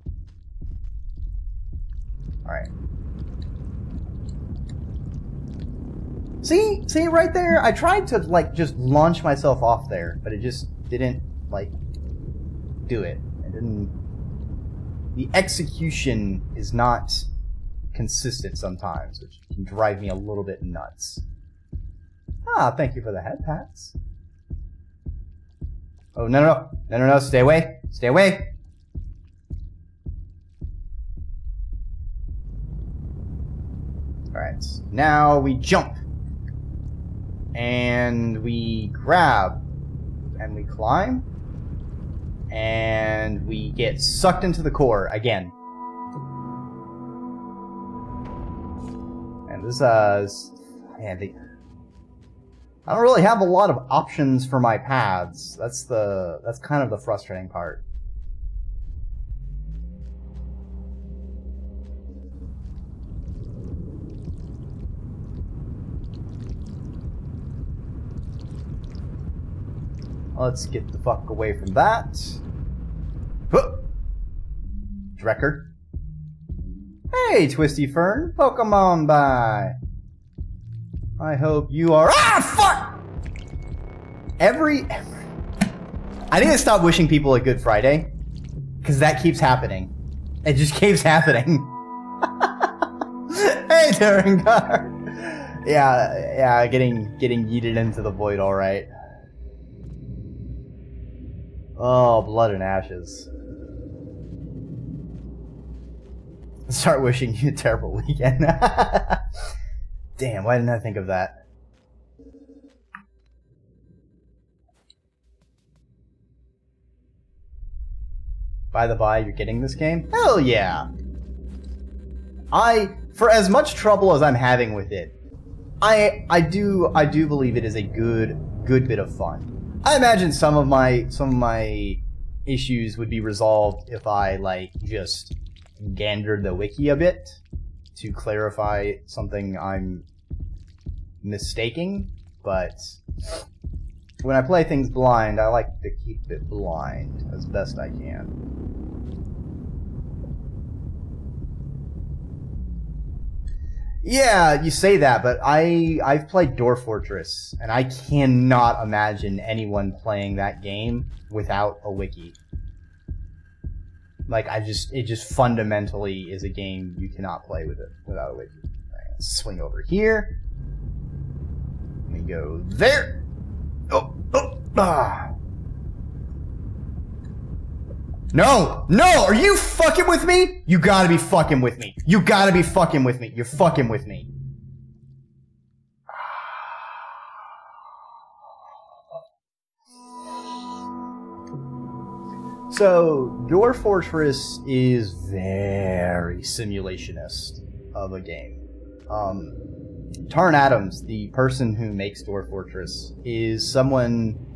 Alright. See? See right there? I tried to, like, just launch myself off there, but it just didn't, like, do it. It didn't... The execution is not consistent sometimes, which can drive me a little bit nuts. Ah, thank you for the head pats. Oh, no, no, no. No, no. Stay away. Stay away. Alright. Now we jump. And we grab. And we climb. And we get sucked into the core again. And this, uh, is, man, the, I don't really have a lot of options for my paths. That's the that's kind of the frustrating part. Let's get the fuck away from that. Huh. Drecker. Hey, Twisty Fern. Pokemon by. I hope you are- Ah, fuck! Every. I need to stop wishing people a good Friday. Because that keeps happening. It just keeps happening. hey, Durangar! Yeah, yeah, getting, getting yeeted into the void, alright. Oh, blood and ashes. Start wishing you a terrible weekend. Damn, why didn't I think of that? By the by, you're getting this game? Hell yeah! I, for as much trouble as I'm having with it, I I do I do believe it is a good good bit of fun. I imagine some of my some of my issues would be resolved if I like just gandered the wiki a bit to clarify something I'm mistaking, but when I play things blind, I like to keep it blind as best I can. Yeah, you say that, but I I've played Dwarf Fortress, and I cannot imagine anyone playing that game without a wiki. Like I just it just fundamentally is a game you cannot play with it without a wiki. Right, swing over here. Let me go there. Oh, oh, ah. No, no, are you fucking with me? You gotta be fucking with me. You gotta be fucking with me. You're fucking with me. So, Dwarf Fortress is very simulationist of a game. Um, Tarn Adams, the person who makes Dwarf Fortress, is someone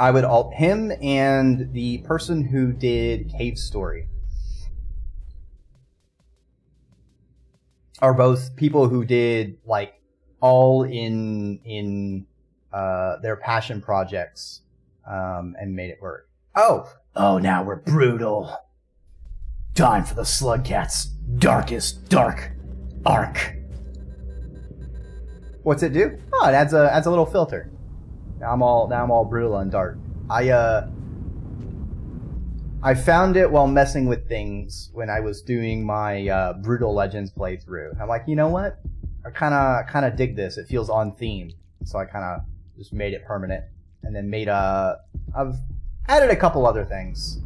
I would alt him and the person who did Cave Story are both people who did like all in in uh, their passion projects um, and made it work. Oh, oh, now we're brutal. Time for the Slugcat's darkest dark arc. What's it do? Oh, it adds a adds a little filter. Now I'm all now I'm all brutal and dark. I uh I found it while messing with things when I was doing my uh, Brutal Legends playthrough. I'm like, you know what? I kind of kind of dig this. It feels on theme, so I kind of just made it permanent, and then made a. I've added a couple other things,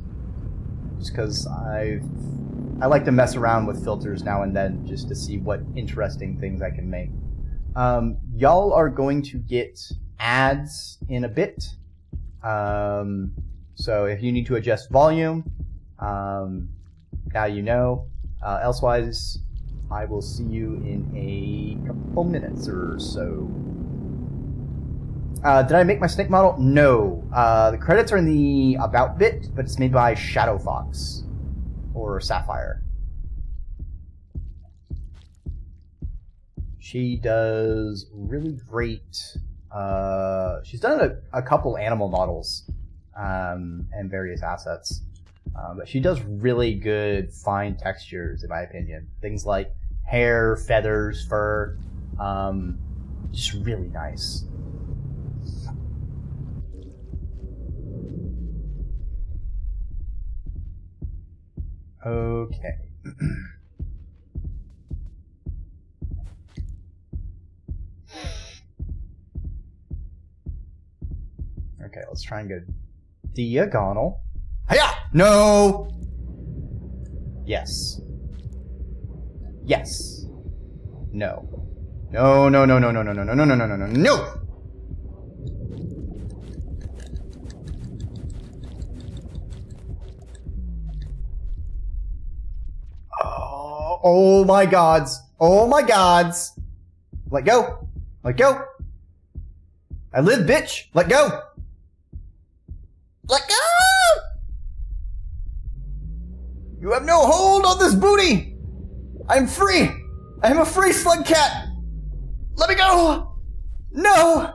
just because I I like to mess around with filters now and then, just to see what interesting things I can make. Um, y'all are going to get ads in a bit. Um, so if you need to adjust volume, um, now you know. Uh, elsewise, I will see you in a couple minutes or so. Uh, did I make my snake model? No. Uh, the credits are in the about bit, but it's made by Shadow Fox or Sapphire. She does really great. Uh, she's done a, a couple animal models um, and various assets. Uh, but she does really good fine textures, in my opinion. Things like hair, feathers, fur. Um, just really nice. Okay. okay, let's try and go diagonal. Hiya! No! Yes. Yes. No. No, no, no, no, no, no, no, no, no, no, no, no, no, no! Oh, oh my gods. Oh my gods. Let go. Let go. I live, bitch. Let go. Let go! You have no hold on this booty! I'm free! I am a free slug cat! Let me go! No!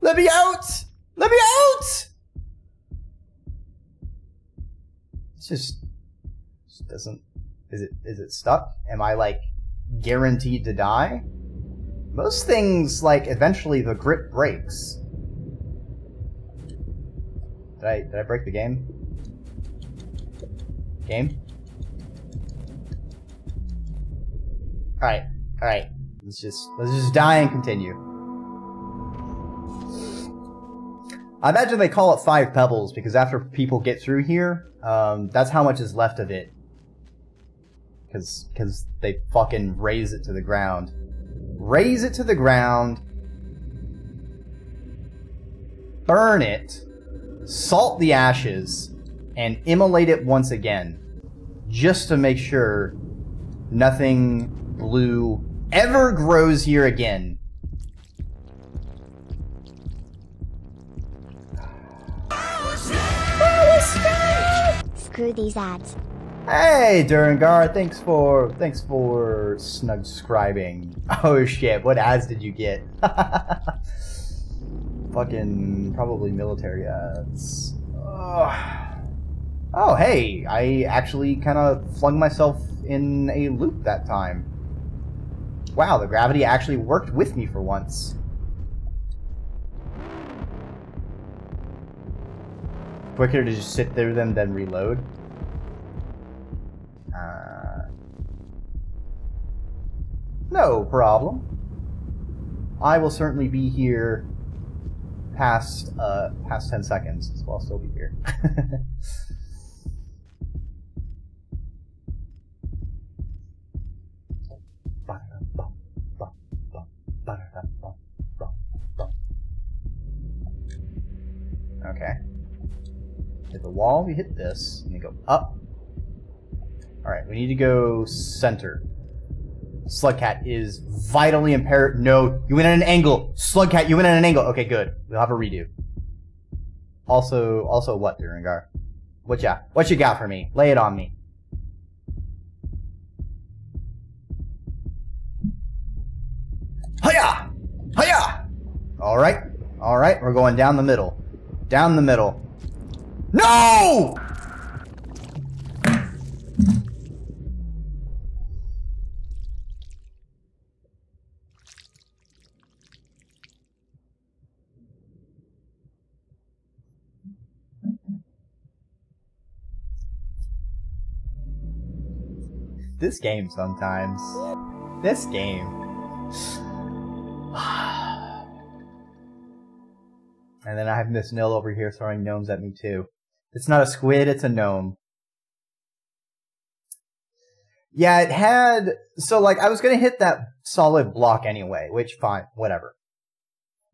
Let me out! Let me out! It's just, just doesn't. Is it is it stuck? Am I like guaranteed to die? Most things like eventually the grip breaks. Did I did I break the game? Game? Alright, alright. Let's just let's just die and continue. I imagine they call it five pebbles because after people get through here, um, that's how much is left of it. Cause, cause they fucking raze it to the ground. Raze it to the ground. Burn it. Salt the ashes and immolate it once again, just to make sure nothing blue ever grows here again. Screw these ads. Hey, Durangar, thanks for thanks for snug scribing. Oh shit, what ads did you get? Fucking probably military ads. Oh, hey, I actually kind of flung myself in a loop that time. Wow, the gravity actually worked with me for once. Quicker to just sit them than reload. Uh, no problem. I will certainly be here past uh, past 10 seconds, so I'll still be here. Okay. Hit the wall, we hit this, and we go up. Alright, we need to go center. Slugcat is vitally impaired. No, you went at an angle. Slugcat, you went at an angle. Okay, good. We'll have a redo. Also, also what, Durangar? What ya? What you got for me? Lay it on me. Hiya! Hiya! Alright. Alright, we're going down the middle. Down the middle. No! This game sometimes. This game. and then I have Miss Nil over here throwing gnomes at me too. It's not a squid, it's a gnome. Yeah, it had so like I was gonna hit that solid block anyway, which fine, whatever.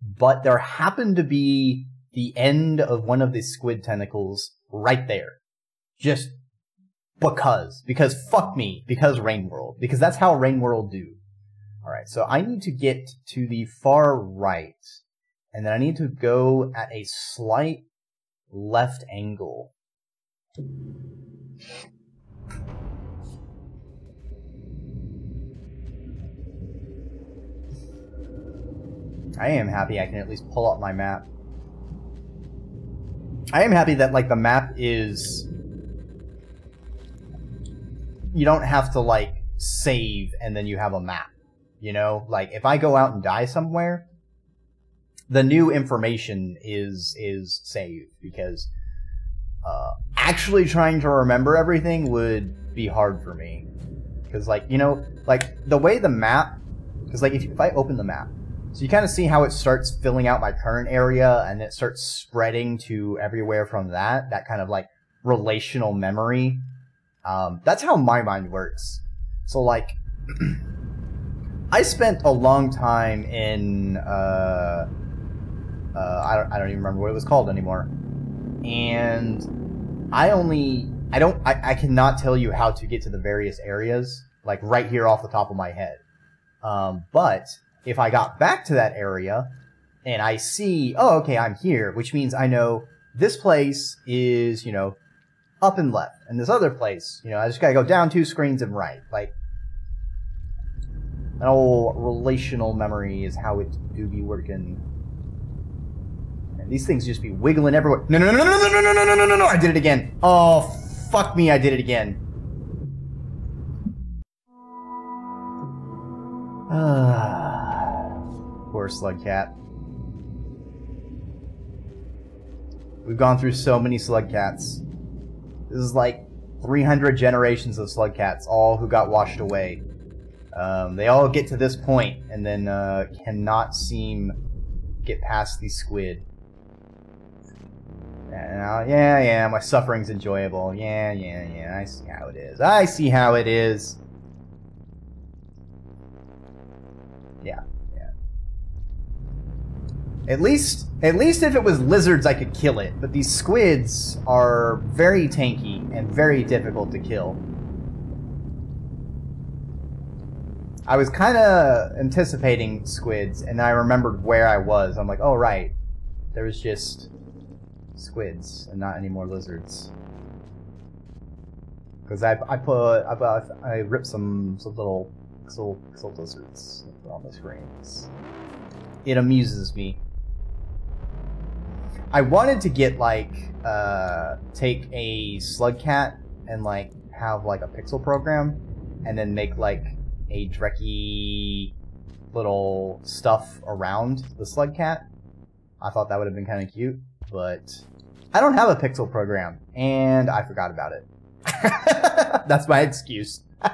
But there happened to be the end of one of the squid tentacles right there. Just because because fuck me because Rain World because that's how Rain World do. All right, so I need to get to the far right, and then I need to go at a slight left angle. I am happy I can at least pull up my map. I am happy that like the map is you don't have to like save and then you have a map. You know, like if I go out and die somewhere, the new information is is saved because uh, actually trying to remember everything would be hard for me because like you know like the way the map because like if, if I open the map so you kind of see how it starts filling out my current area and it starts spreading to everywhere from that that kind of like relational memory um, that's how my mind works so like I spent a long time in uh, uh, I don't I don't even remember what it was called anymore, and I only I don't I, I cannot tell you how to get to the various areas like right here off the top of my head. Um, but if I got back to that area and I see oh okay I'm here, which means I know this place is you know up and left, and this other place you know I just gotta go down two screens and right like an old relational memory is how it do be working. And these things just be wiggling everywhere. No, no, no, no, no, no, no, no, no, no, no, no, I did it again. Oh, fuck me, I did it again. Ah, poor slug cat. We've gone through so many slug cats. This is like 300 generations of slug cats, all who got washed away. Um, they all get to this point and then uh, cannot seem get past the squid. Yeah, yeah, yeah, my suffering's enjoyable. Yeah, yeah, yeah, I see how it is. I see how it is. At least, at least if it was lizards, I could kill it. But these squids are very tanky and very difficult to kill. I was kind of anticipating squids, and I remembered where I was. I'm like, oh right, there was just squids and not any more lizards. Because I, I put I, put, I ripped some some little pixel, pixel lizards on the screens. It amuses me. I wanted to get like uh, take a slug cat and like have like a pixel program, and then make like a Dreki little stuff around the slug cat. I thought that would have been kind of cute, but I don't have a pixel program, and I forgot about it. That's my excuse.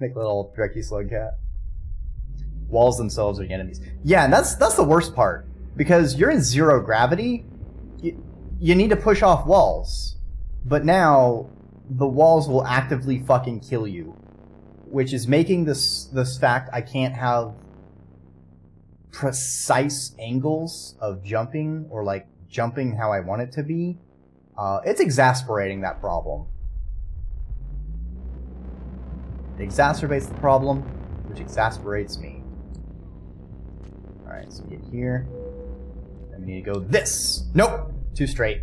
Make a little Dreki slug cat. Walls themselves are enemies. Yeah, and that's that's the worst part because you're in zero gravity. You, you need to push off walls, but now the walls will actively fucking kill you which is making this this fact I can't have precise angles of jumping or like jumping how I want it to be. Uh, it's exasperating that problem. It exacerbates the problem, which exasperates me. Alright, so get here. Need to go this! Nope! Too straight.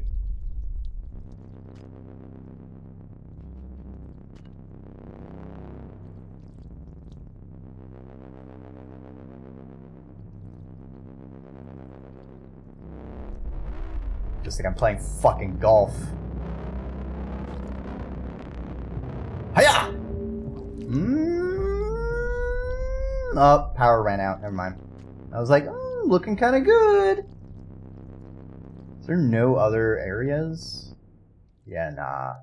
Just like I'm playing fucking golf. Hiya! Mm oh, power ran out. Never mind. I was like, oh, looking kind of good. Is there no other areas? Yeah, nah.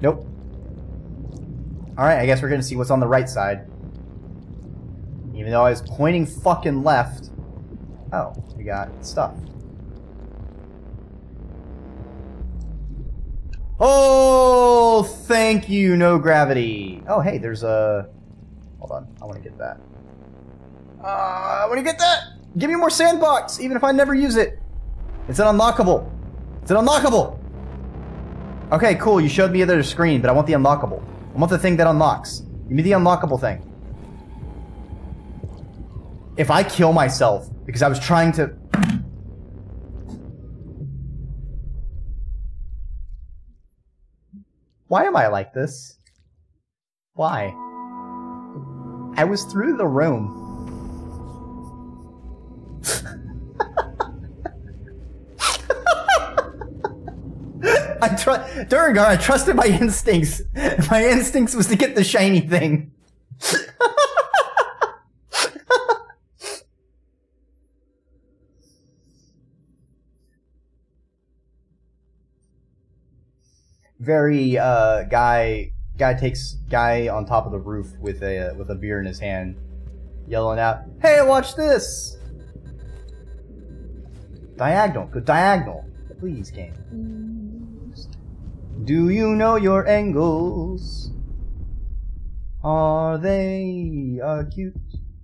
Nope. Alright, I guess we're gonna see what's on the right side. Even though I was pointing fucking left. Oh, we got stuff. Oh, thank you, no gravity. Oh, hey, there's a, Hold on. I want to get that. Uh, I want to get that! Give me more sandbox, even if I never use it. It's an unlockable. It's an unlockable! Okay, cool. You showed me the other screen, but I want the unlockable. I want the thing that unlocks. Give me the unlockable thing. If I kill myself because I was trying to... Why am I like this? Why? I was through the room. I tr- Duergar, I trusted my instincts. My instincts was to get the shiny thing. Very uh, guy guy takes guy on top of the roof with a with a beer in his hand, yelling out, "Hey, watch this!" Diagonal, go diagonal, please, game. Do you know your angles? Are they acute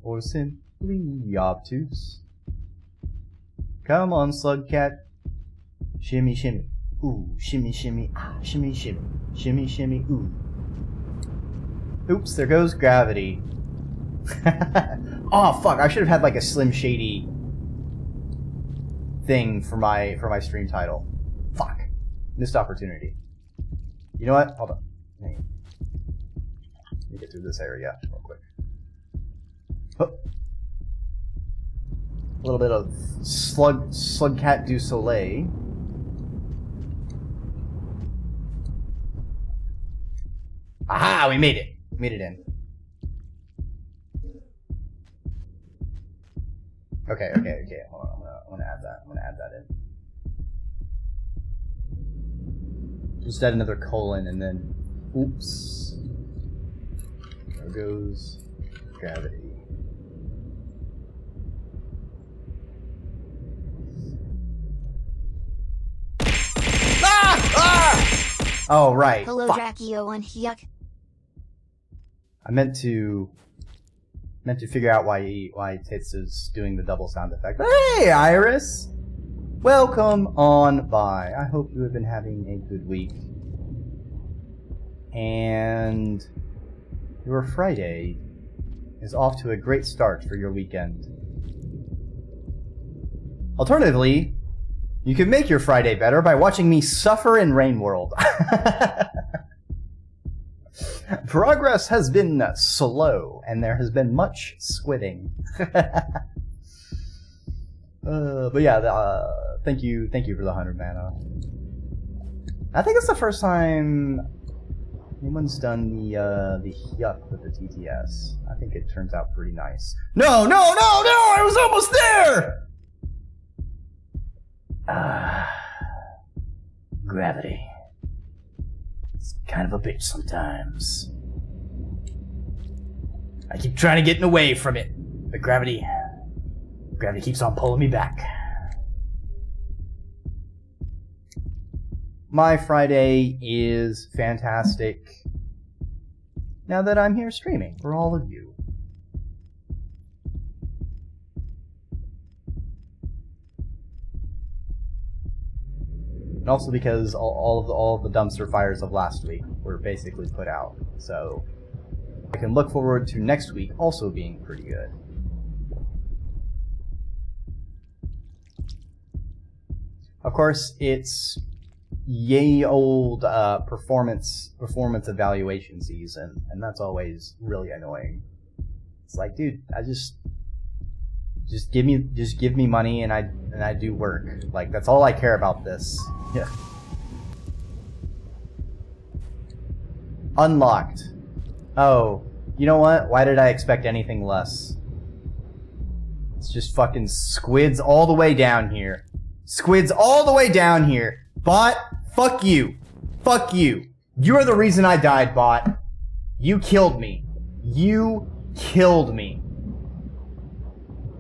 or simply obtuse? Come on, Slugcat. Shimmy, shimmy. Ooh, shimmy, shimmy. Ah, shimmy, shimmy. Shimmy, shimmy. Ooh. Oops, there goes gravity. oh fuck! I should have had like a Slim Shady thing for my for my stream title. Fuck, missed opportunity. You know what? Hold on. Let me, get through this area real quick. Oh. A little bit of slug slugcat du soleil. Aha! We made it. We Made it in. Okay, okay, okay. Hold on. I'm gonna, I'm gonna add that. I'm gonna add that in. Just add another colon and then. Oops. There goes gravity. Ah! Ah! Oh, right. Hello, Fuck. Draccio and Yuck. I meant to meant to figure out why why Tits is doing the double sound effect. Hey, Iris! Welcome on by. I hope you have been having a good week. And your Friday is off to a great start for your weekend. Alternatively, you can make your Friday better by watching me suffer in Rain World. Progress has been slow, and there has been much squidding. uh, but yeah, uh, thank you, thank you for the hundred mana. I think it's the first time anyone's done the uh, the yuck with the TTS. I think it turns out pretty nice. No, no, no, no! I was almost there. Ah, gravity. Kind of a bitch sometimes. I keep trying to get away from it, but gravity, gravity keeps on pulling me back. My Friday is fantastic now that I'm here streaming for all of you. And also because all, all of the, all of the dumpster fires of last week were basically put out, so I can look forward to next week also being pretty good. Of course, it's yay old uh, performance performance evaluation season, and that's always really annoying. It's like, dude, I just just give me just give me money and I and I do work. Like that's all I care about this. Yeah. Unlocked. Oh, you know what? Why did I expect anything less? It's just fucking squids all the way down here. Squids all the way down here. Bot, fuck you. Fuck you. You're the reason I died, bot. You killed me. You killed me.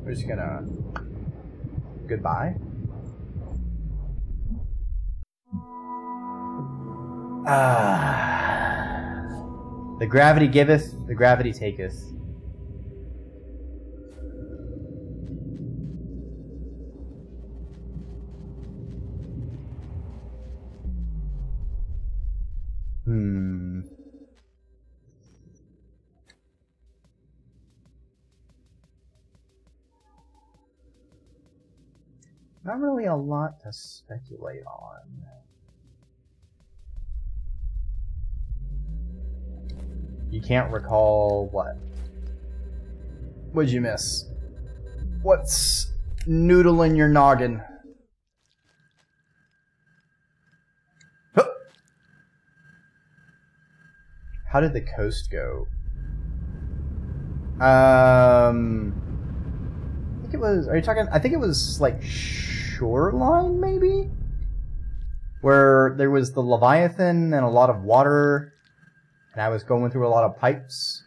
We're just gonna... Goodbye. Ah. The gravity giveth, the gravity taketh. Hmm. Not really a lot to speculate on. You can't recall what? What'd you miss? What's noodling your noggin? Huh. How did the coast go? Um, I think it was. Are you talking? I think it was like shoreline, maybe, where there was the Leviathan and a lot of water, and I was going through a lot of pipes.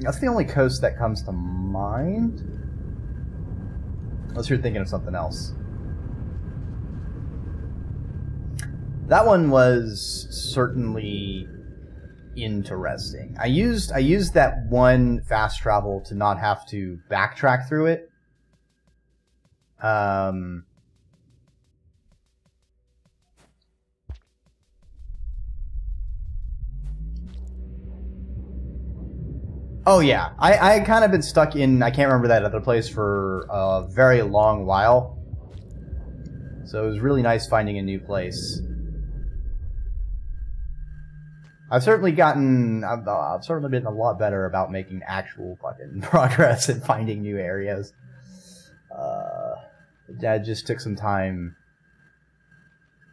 That's the only coast that comes to mind. Unless you're thinking of something else. That one was certainly interesting. I used I used that one fast travel to not have to backtrack through it. Um Oh yeah, I I kind of been stuck in I can't remember that other place for a very long while. So it was really nice finding a new place. I've certainly gotten I've, I've certainly been a lot better about making actual fucking progress and finding new areas. Uh, that just took some time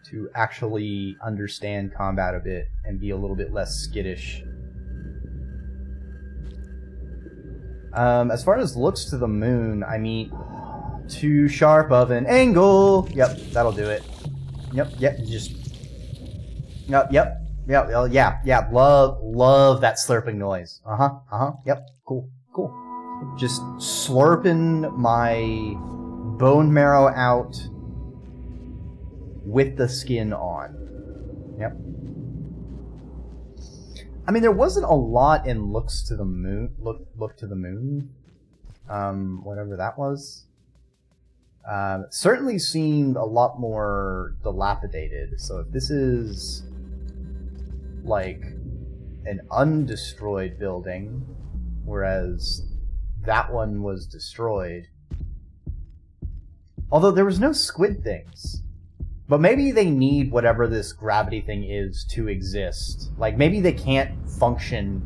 to actually understand combat a bit and be a little bit less skittish. Um, as far as looks to the moon, I mean, too sharp of an angle. Yep, that'll do it. Yep, yep, just. Yep, yep, yep, yeah, yeah. Love, love that slurping noise. Uh huh, uh huh. Yep, cool, cool. Just slurping my bone marrow out with the skin on. Yep. I mean, there wasn't a lot in looks to the moon. Look, look to the moon. Um, whatever that was. Um, certainly seemed a lot more dilapidated. So if this is like an undestroyed building, whereas that one was destroyed. Although there was no squid things. But maybe they need whatever this gravity thing is to exist. Like maybe they can't function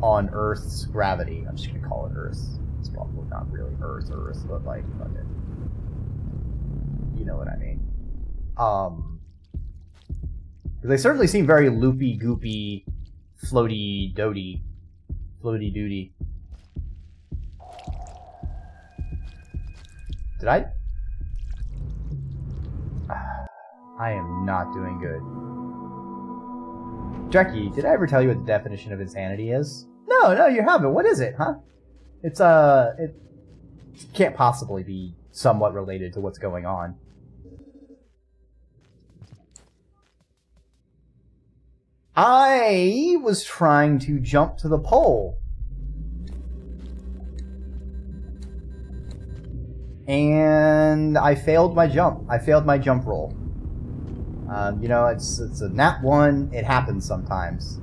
on Earth's gravity. I'm just gonna call it Earth. It's probably not really Earth, Earth, but like, okay. you know what I mean. Um, they certainly seem very loopy, goopy, floaty, doty, floaty duty. Did I I am not doing good. Jackie, did I ever tell you what the definition of insanity is? No, no, you haven't. What is it, huh? It's, uh, it can't possibly be somewhat related to what's going on. I was trying to jump to the pole. And I failed my jump. I failed my jump roll. Um, you know, it's it's a nat one. It happens sometimes.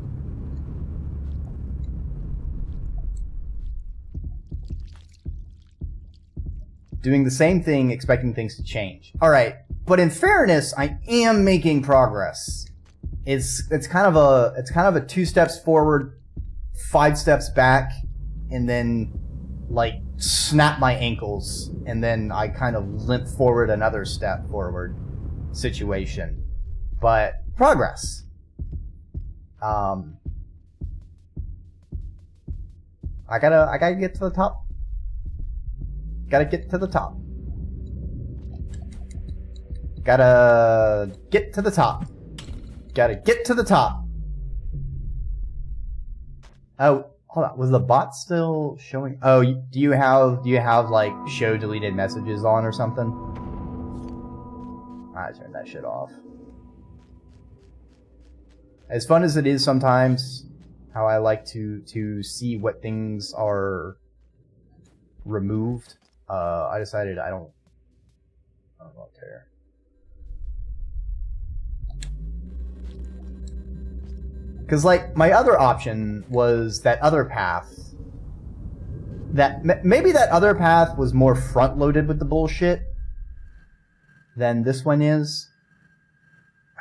Doing the same thing, expecting things to change. All right, but in fairness, I am making progress. It's it's kind of a it's kind of a two steps forward, five steps back, and then like snap my ankles, and then I kind of limp forward another step forward situation but progress. Um, I gotta, I gotta get to the top. Gotta get to the top. Gotta get to the top. Gotta get to the top. Oh, hold on. Was the bot still showing? Oh, do you have do you have like show deleted messages on or something? I turned that shit off as fun as it is sometimes, how I like to to see what things are removed. Uh, I decided I don't. I don't there. Because like my other option was that other path. That maybe that other path was more front loaded with the bullshit than this one is.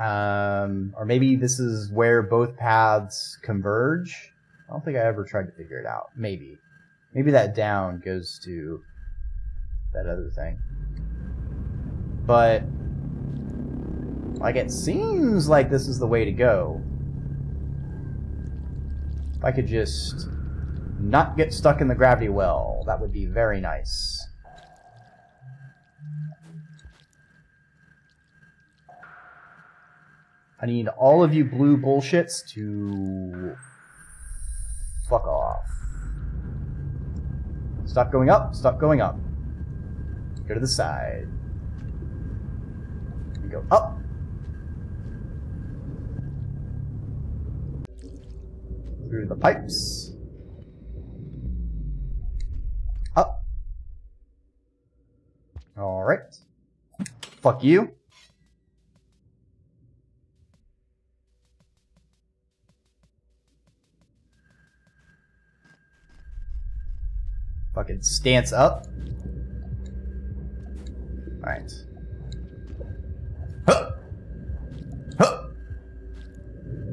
Um, or maybe this is where both paths converge. I don't think I ever tried to figure it out. Maybe. Maybe that down goes to that other thing. But, like, it seems like this is the way to go. If I could just not get stuck in the gravity well, that would be very nice. I need all of you blue bullshits to fuck off. Stop going up, stop going up. Go to the side. Go up. Through the pipes. Up. Alright. Fuck you. Stance up. Alright.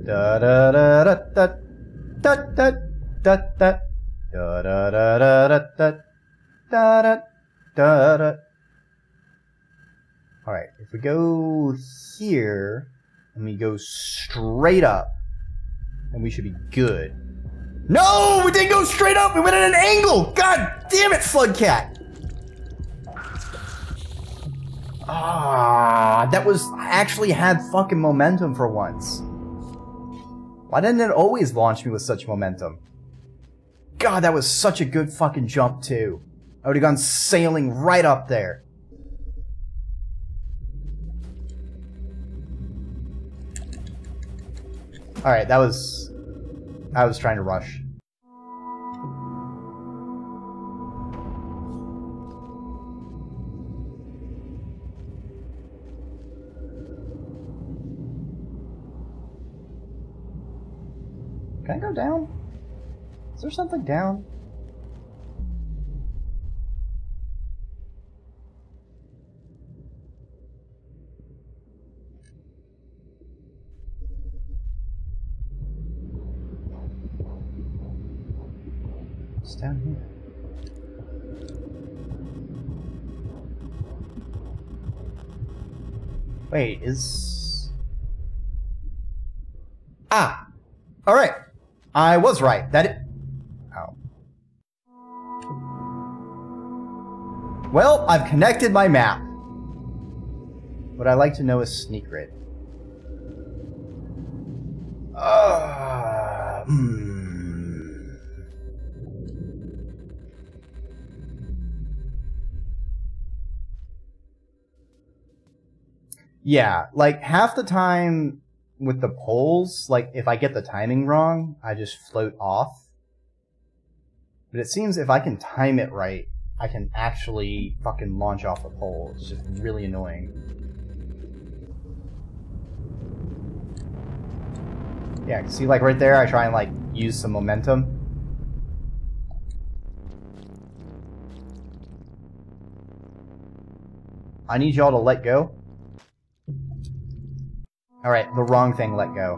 Da da da da da da da da da da da da da da da da da da da Alright, if we go here and we go straight up, then we should be good. No, we didn't go straight up. We went at an angle. God damn it, Floodcat. Ah, that was I actually had fucking momentum for once. Why didn't it always launch me with such momentum? God, that was such a good fucking jump too. I would have gone sailing right up there. Alright, that was... I was trying to rush. Can I go down? Is there something down? Down here? Wait, is... Ah! Alright. I was right. That it... Oh. Well, I've connected my map. What I like to know is sneak grid. Uh, hmm. Yeah, like half the time with the poles, like if I get the timing wrong, I just float off. But it seems if I can time it right, I can actually fucking launch off a pole. It's just really annoying. Yeah, see like right there, I try and like use some momentum. I need y'all to let go. Alright, the wrong thing let go.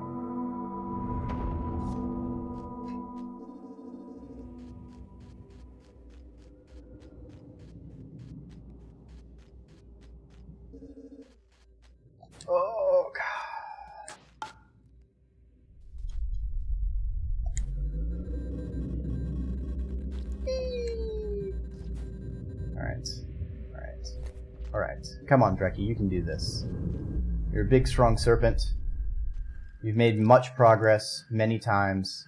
Oh, God. Alright. Alright. Alright. Come on, Dreki, you can do this. You're a big, strong serpent. You've made much progress many times.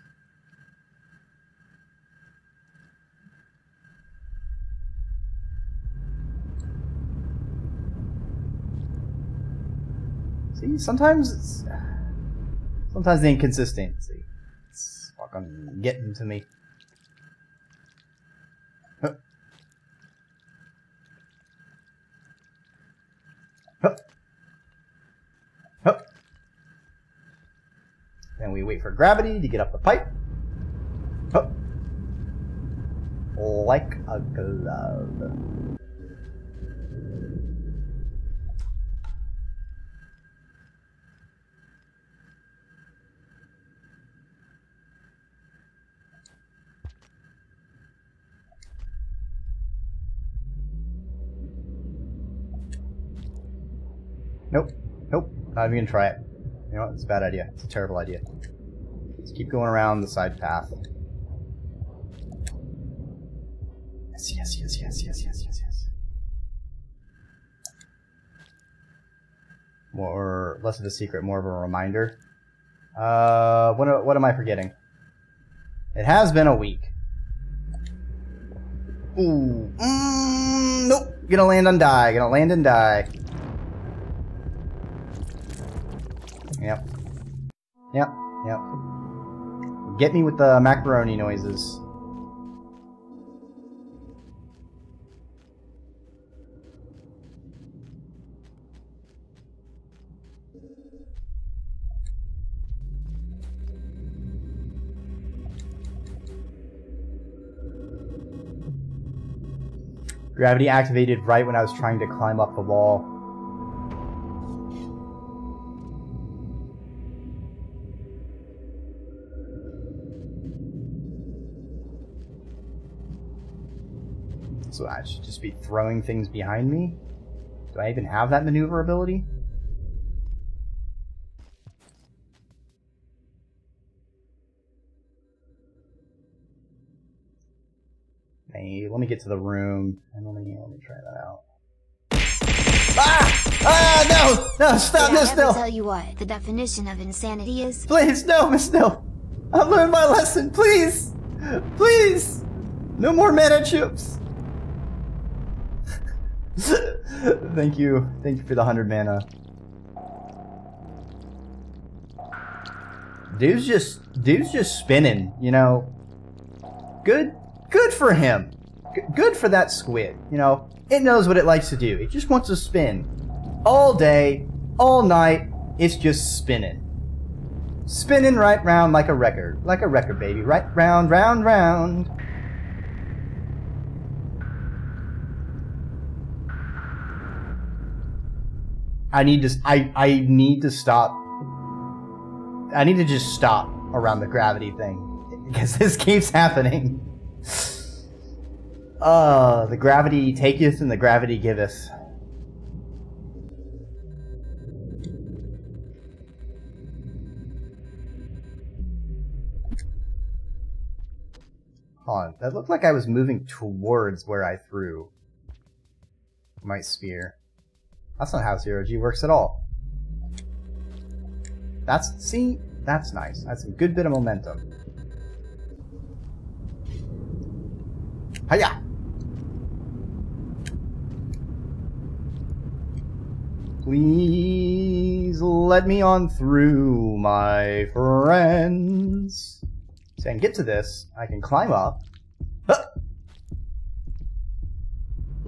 See, sometimes it's sometimes the inconsistency. It's fucking getting to me. Huh. Huh. Then we wait for gravity to get up the pipe. Huh. Like a glove. Nope. Nope. Not even gonna try it. You know what? It's a bad idea. It's a terrible idea. Let's keep going around the side path. Yes, yes, yes, yes, yes, yes, yes, yes. More, less of a secret, more of a reminder. Uh, what, what am I forgetting? It has been a week. Ooh. Mm, nope. Gonna land and die. Gonna land and die. Yep. Yep. Yep. Get me with the macaroni noises. Gravity activated right when I was trying to climb up the wall. So I should just be throwing things behind me? Do I even have that maneuverability? Hey, let me get to the room and let me let me try that out. Ah! Ah! No! No! Stop Did ever No! tell you what the definition of insanity is? Please, no, Miss No! I've learned my lesson. Please, please, no more mana chips. thank you, thank you for the hundred mana. Dude's just, dude's just spinning. You know, good, good for him. G- good for that squid. You know, it knows what it likes to do. It just wants to spin all day, all night. It's just spinning. Spinning right round like a record. Like a record, baby. Right round, round, round. I need to. I I need to stop. I need to just stop around the gravity thing because this keeps happening. Uh, the gravity taketh and the gravity giveth. Hold on. That looked like I was moving towards where I threw my spear. That's not how zero G works at all. That's see, that's nice. That's a good bit of momentum. Hiya! Please let me on through, my friends. So I can get to this. I can climb up. Huh!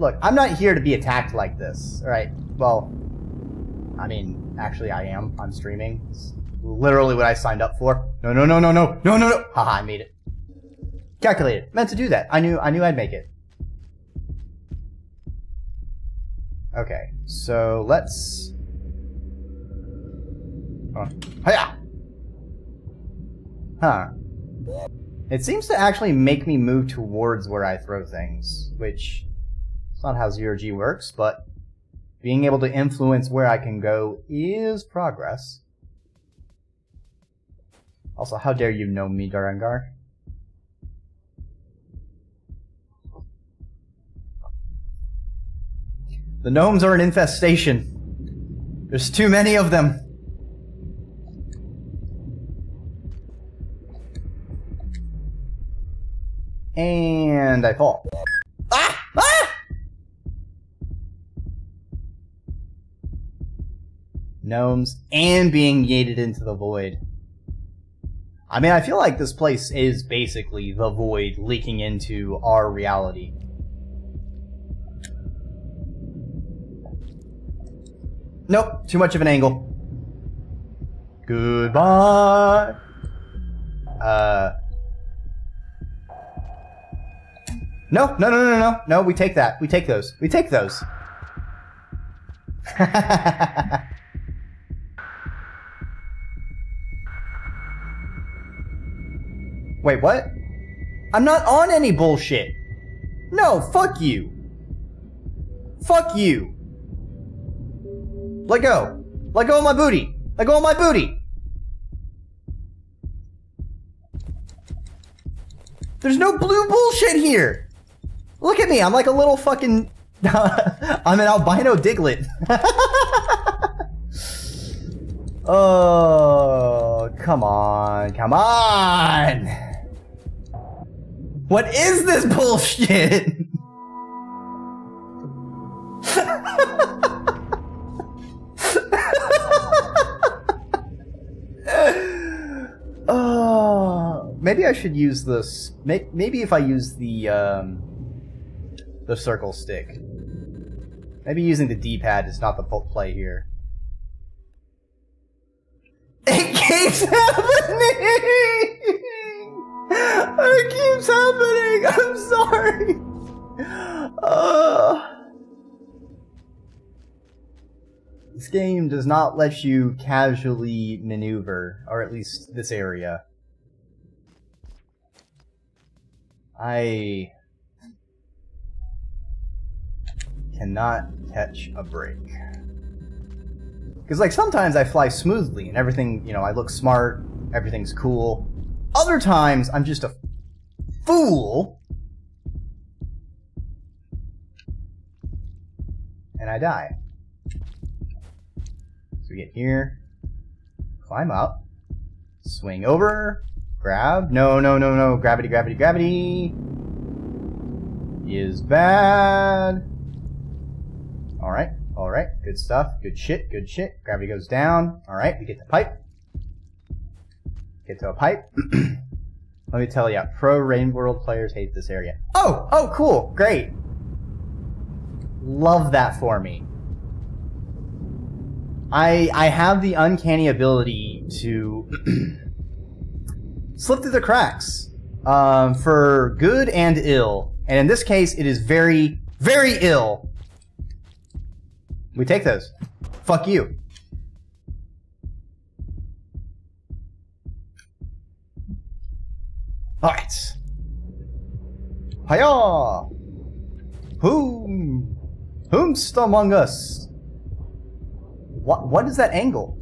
Look, I'm not here to be attacked like this. Alright, well, I mean, actually I am. I'm streaming. It's literally what I signed up for. No, no, no, no, no, no, no, no! Haha, I made it. Calculated. Meant to do that. I knew, I knew I'd make it. Okay, so let's... Oh. Hiya! Huh. It seems to actually make me move towards where I throw things, which not how zero G works, but being able to influence where I can go is progress. Also, how dare you know me, Durangar? The gnomes are an infestation. There's too many of them. And I fall. Gnomes and being yeeted into the void. I mean, I feel like this place is basically the void leaking into our reality. Nope, too much of an angle. Goodbye. Uh. No, no, no, no, no, no. We take that. We take those. We take those. Wait, what? I'm not on any bullshit. No, fuck you. Fuck you. Let go. Let go of my booty. Let go of my booty. There's no blue bullshit here. Look at me. I'm like a little fucking. I'm an albino Diglett. oh, come on. Come on. What is this bullshit? oh, maybe I should use this. Maybe if I use the um, the circle stick. Maybe using the D-pad is not the play here. It keeps happening! It keeps happening! I'm sorry! Uh, this game does not let you casually maneuver, or at least this area. I cannot catch a break. Because, like, sometimes I fly smoothly and everything, you know, I look smart, everything's cool. Other times, I'm just a fool. And I die. So we get here, climb up, swing over, grab. No, no, no, no. Gravity, gravity, gravity. Is bad. Alright, alright. Good stuff. Good shit, good shit. Gravity goes down. Alright, we get the pipe. Get to a pipe. Let me tell you, pro Rain World players hate this area. Oh, oh, cool, great. Love that for me. I I have the uncanny ability to slip through the cracks um, for good and ill, and in this case, it is very, very ill. We take those. Fuck you. Alright. Hiya! Whom? Whomst among us? What, what is that angle?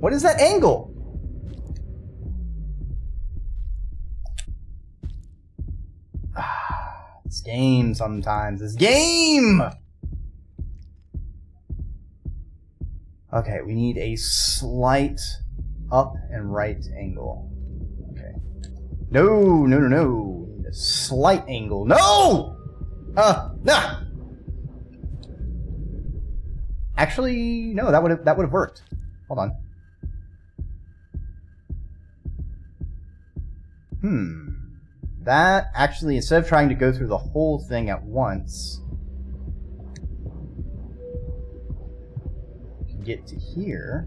What is that angle? Ah, this game sometimes. This game! Okay, we need a slight up and right angle. No, no, no, no. A slight angle. No! Uh, nah! Actually, no, that would have that would have worked. Hold on. Hmm. That actually, instead of trying to go through the whole thing at once, get to here.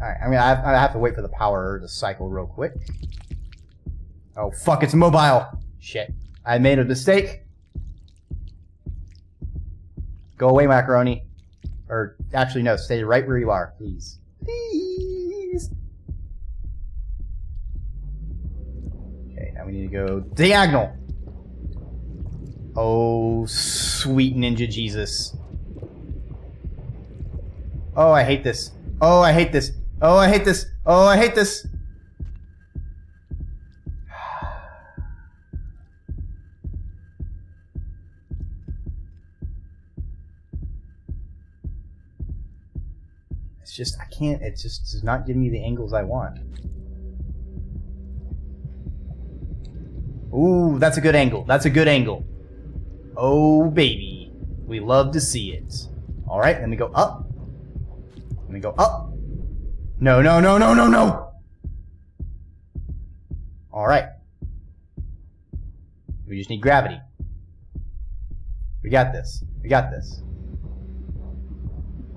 Alright, I mean, I have, I have to wait for the power to cycle real quick. Oh, fuck, it's mobile! Shit. I made a mistake. Go away, macaroni. Or, actually, no, stay right where you are, please. Please! Okay, now we need to go diagonal! Oh, sweet ninja Jesus. Oh, I hate this. Oh, I hate this. Oh, I hate this. Oh, I hate this. It's just, I can't, it just does not give me the angles I want. Ooh, that's a good angle. That's a good angle. Oh, baby. We love to see it. Alright, let me go up. Let me go up. No, no, no, no, no, no! Alright. We just need gravity. We got this. We got this.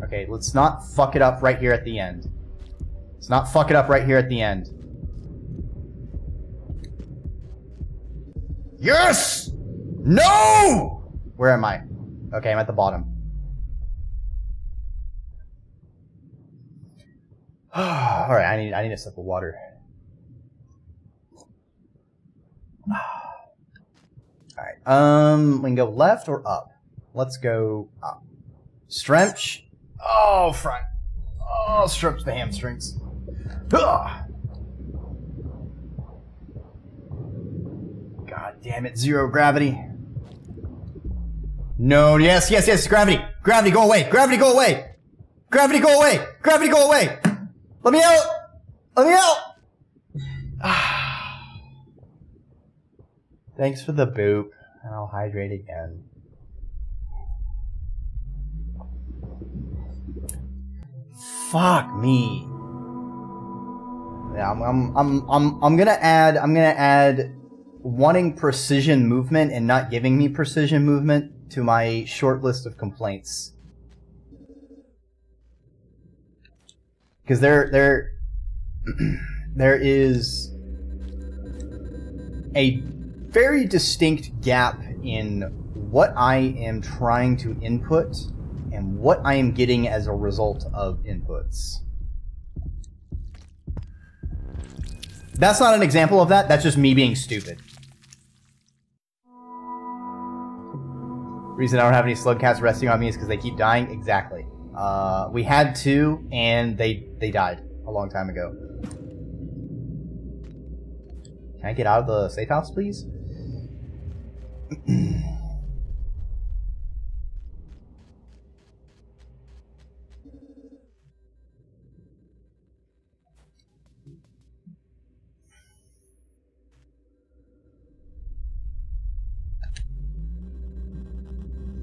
Okay, let's not fuck it up right here at the end. Let's not fuck it up right here at the end. Yes! No! Where am I? Okay, I'm at the bottom. Alright, I need I need a sip of water. Alright, um, we can go left or up. Let's go up. Stretch. Oh, front. Oh, stretch the hamstrings. Ugh. God damn it, zero gravity. No, yes, yes, yes, gravity. Gravity, go away. Gravity, go away. Gravity, go away. Gravity, go away. Let me out. Let me out. Thanks for the boop. And I'll hydrate again. Fuck me. Yeah, I'm, I'm, I'm, I'm, I'm gonna add, I'm gonna add wanting precision movement and not giving me precision movement to my short list of complaints. Because there, there, there is a very distinct gap in what I am trying to input and what I am getting as a result of inputs. That's not an example of that, that's just me being stupid. Reason I don't have any slug cats resting on me is because they keep dying? Exactly. Uh, we had two, and they, they died a long time ago. Can I get out of the safe house, please?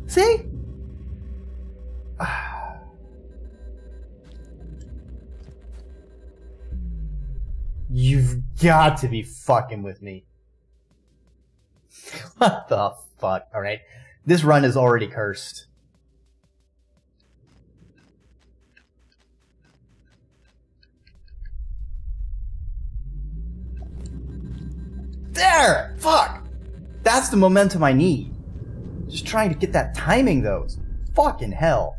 See? You've got to be fucking with me. what the fuck? Alright. This run is already cursed. There! Fuck! That's the momentum I need. Just trying to get that timing, though. Fucking hell.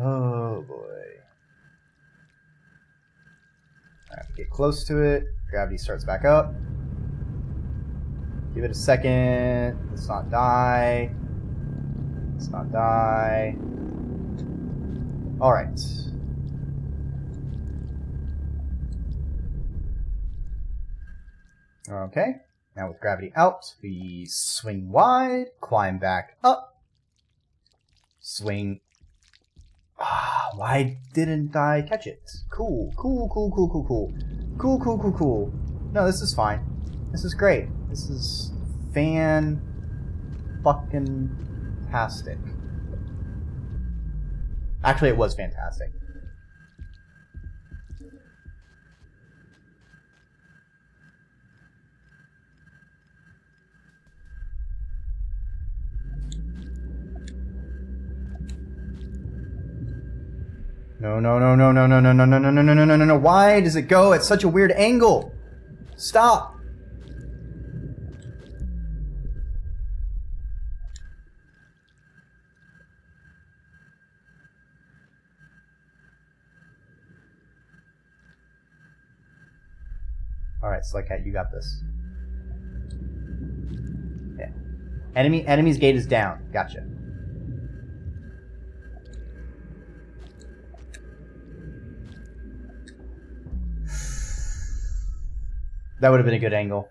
Oh boy. Alright, get close to it. Gravity starts back up. Give it a second. Let's not die. Let's not die. Alright. Okay. Now with gravity out, we swing wide, climb back up, swing. Ah, why didn't I catch it? Cool, cool, cool, cool, cool, cool. Cool, cool, cool, cool. No, this is fine. This is great. This is fan fucking tastic. Actually, it was fantastic. No, no, no, no, no, no, no, no, no, no, no, no, no, no, no. Why does it go at such a weird angle? Stop. Alright, Slugcat, you got this. Yeah. Enemy enemy's gate is down. Gotcha. That would have been a good angle.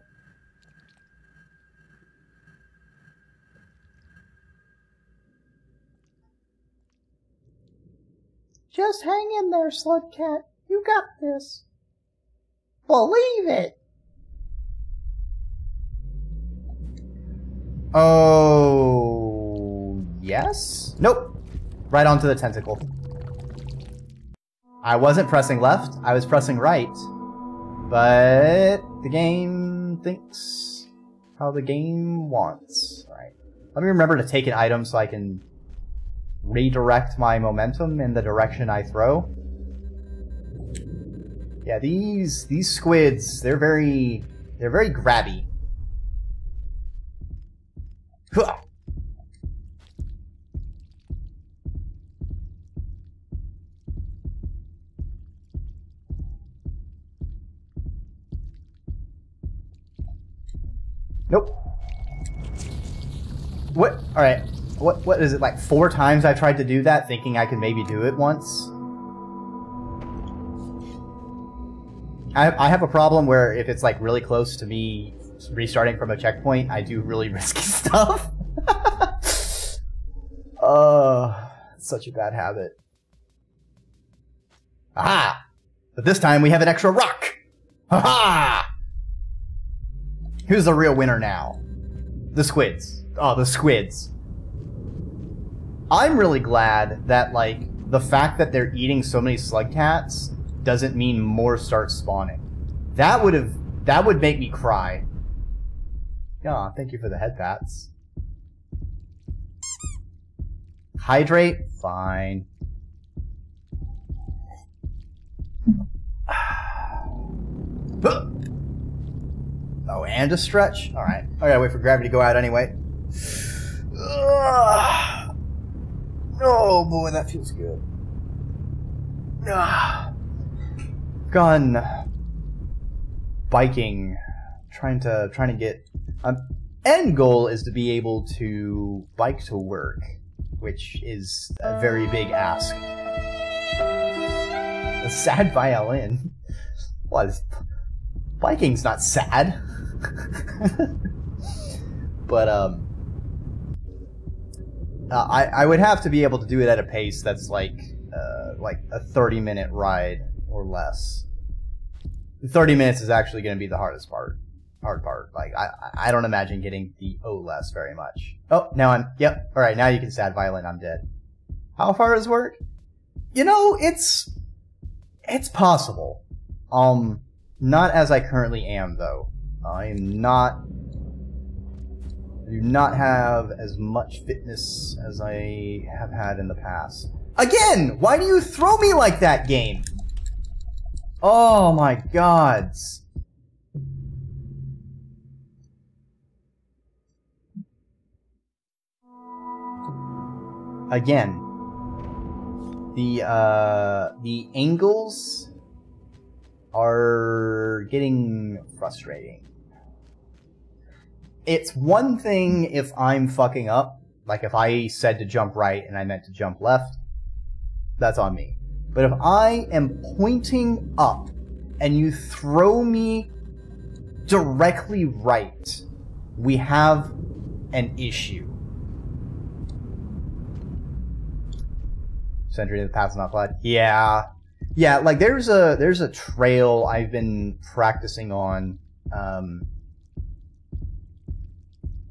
Just hang in there, Slugcat. You got this. Believe it. Oh, Yes? Nope. Right onto the tentacle. I wasn't pressing left, I was pressing right. But the game thinks how the game wants. Alright. Let me remember to take an item so I can redirect my momentum in the direction I throw. Yeah, these these squids, they're very they're very grabby. Huh. All right. What? What is it like? Four times I tried to do that, thinking I could maybe do it once. I I have a problem where if it's like really close to me restarting from a checkpoint, I do really risky stuff. uh, such a bad habit. Aha! But this time we have an extra rock. Ha! Who's the real winner now? The squids. Oh, the squids. I'm really glad that, like, the fact that they're eating so many slug cats doesn't mean more start spawning. That would have, that would make me cry. Yeah, thank you for the head pats. Hydrate? Fine. Oh, and a stretch? Alright. I gotta wait for gravity to go out anyway. Oh boy, that feels good. Gun. Biking. Trying to trying to get um end goal is to be able to bike to work, which is a very big ask. A sad violin. What is biking's not sad. but um, uh, I I would have to be able to do it at a pace that's like uh, like a thirty minute ride or less. Thirty minutes is actually going to be the hardest part. Hard part. Like I I don't imagine getting the O less very much. Oh, now I'm yep. All right, now you can sad violin. I'm dead. How far is work? You know, it's it's possible. Um, not as I currently am though. I am not. I do not have as much fitness as I have had in the past. Again! Why do you throw me like that, game? Oh my gods. Again. The, uh, the angles are getting frustrating it's one thing if I'm fucking up, like if I said to jump right and I meant to jump left, that's on me. But if I am pointing up and you throw me directly right, we have an issue. Century of the Path is not flat. Yeah. Yeah, like there's a there's a trail I've been practicing on um,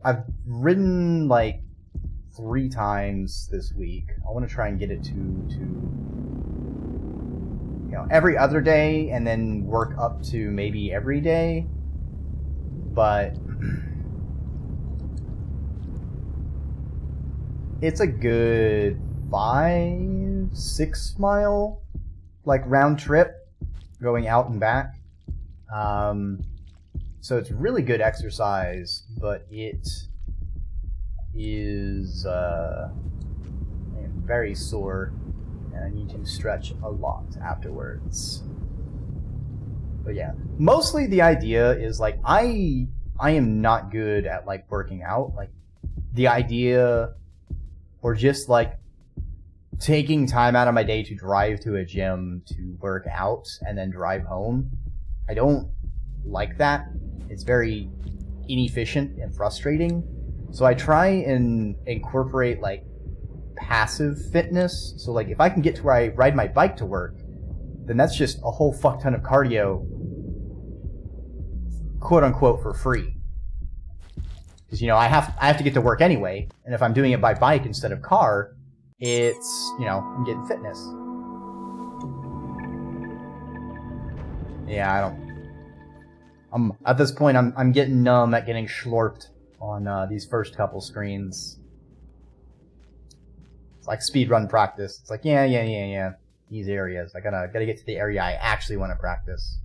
I've ridden like three times this week. I want to try and get it to to you know every other day, and then work up to maybe every day. But it's a good five, six mile like round trip going out and back. Um, so it's really good exercise, but it is uh, very sore, and I need to stretch a lot afterwards. But yeah, mostly the idea is like I I am not good at like working out. Like the idea, or just like taking time out of my day to drive to a gym to work out and then drive home. I don't like that it's very inefficient and frustrating. So I try and incorporate like passive fitness. So like if I can get to where I ride my bike to work, then that's just a whole fuck ton of cardio, quote unquote, for free. Because you know I have I have to get to work anyway, and if I'm doing it by bike instead of car, it's you know I'm getting fitness. Yeah, I don't. I'm at this point. I'm I'm getting numb at getting schlorped on uh, these first couple screens. It's like speed run practice. It's like yeah, yeah, yeah, yeah. These areas. I gotta gotta get to the area I actually want to practice.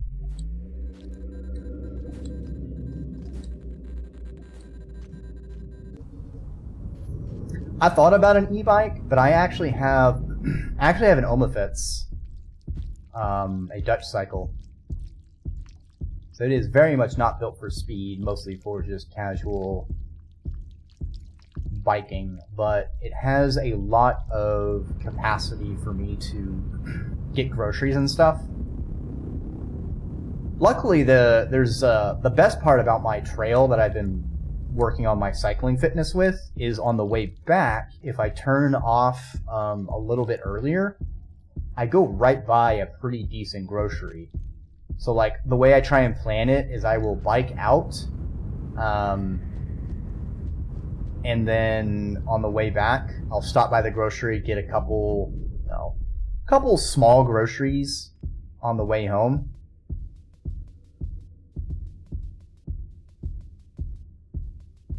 I thought about an e-bike, but I actually have I actually have an Omafiets, um, a Dutch cycle. So it is very much not built for speed, mostly for just casual biking, but it has a lot of capacity for me to get groceries and stuff. Luckily, the there's uh, the best part about my trail that I've been working on my cycling fitness with is on the way back. If I turn off um, a little bit earlier, I go right by a pretty decent grocery. So like the way I try and plan it is I will bike out, um, and then on the way back I'll stop by the grocery, get a couple, you know, couple small groceries on the way home.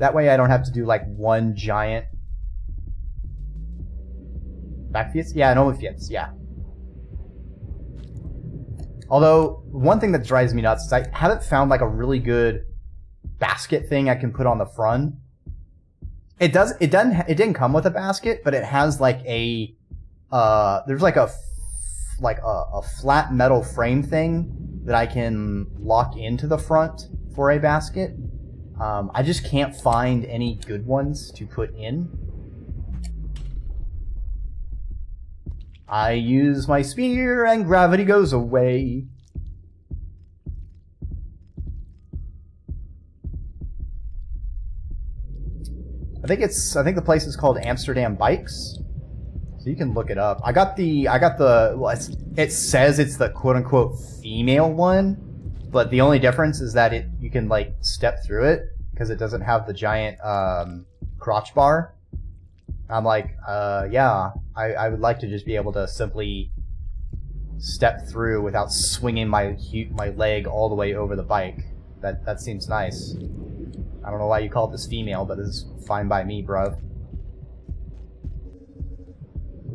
That way I don't have to do like one giant bakfiets. Yeah, no fiets. Yeah. Although one thing that drives me nuts is I haven't found like a really good basket thing I can put on the front. It does. It doesn't. It didn't come with a basket, but it has like a. Uh, there's like a like a, a flat metal frame thing that I can lock into the front for a basket. Um, I just can't find any good ones to put in. I use my spear and gravity goes away. I think it's I think the place is called Amsterdam Bikes. So you can look it up. I got the I got the well, it says it's the quote unquote female one, but the only difference is that it you can like step through it because it doesn't have the giant um, crotch bar. I'm like, uh, yeah, I, I would like to just be able to simply step through without swinging my my leg all the way over the bike. That that seems nice. I don't know why you call it this female, but this is fine by me, bruv.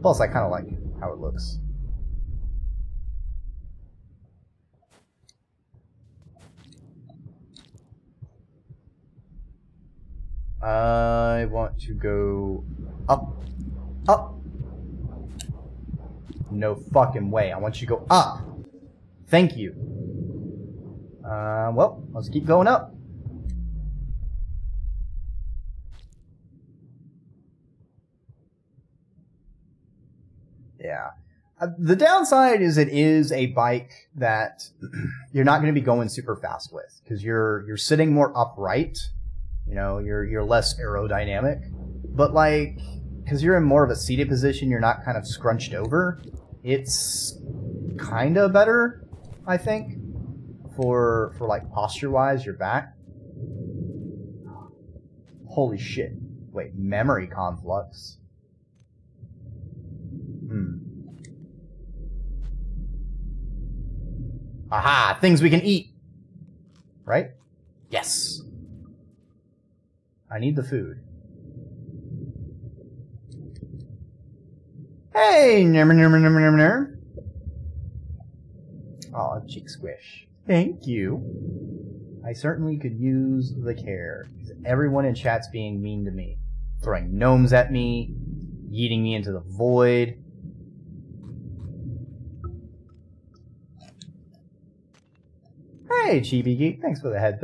Plus, I kind of like how it looks. I want to go up. Up! No fucking way. I want you to go up! Thank you. Uh, well, let's keep going up. Yeah. Uh, the downside is it is a bike that you're not going to be going super fast with because you're you're sitting more upright you know, you're you're less aerodynamic, but like because you're in more of a seated position, you're not kind of scrunched over. It's kind of better, I think, for for like posture wise, your back. Holy shit! Wait, memory conflux. Hmm. Aha! Things we can eat. Right? Yes. I need the food. Hey, number number number number number. Oh, cheek squish. Thank you. I certainly could use the care. Everyone in chat's being mean to me. Throwing gnomes at me, yeeting me into the void. Hey, ChibiGeek, thanks for the heads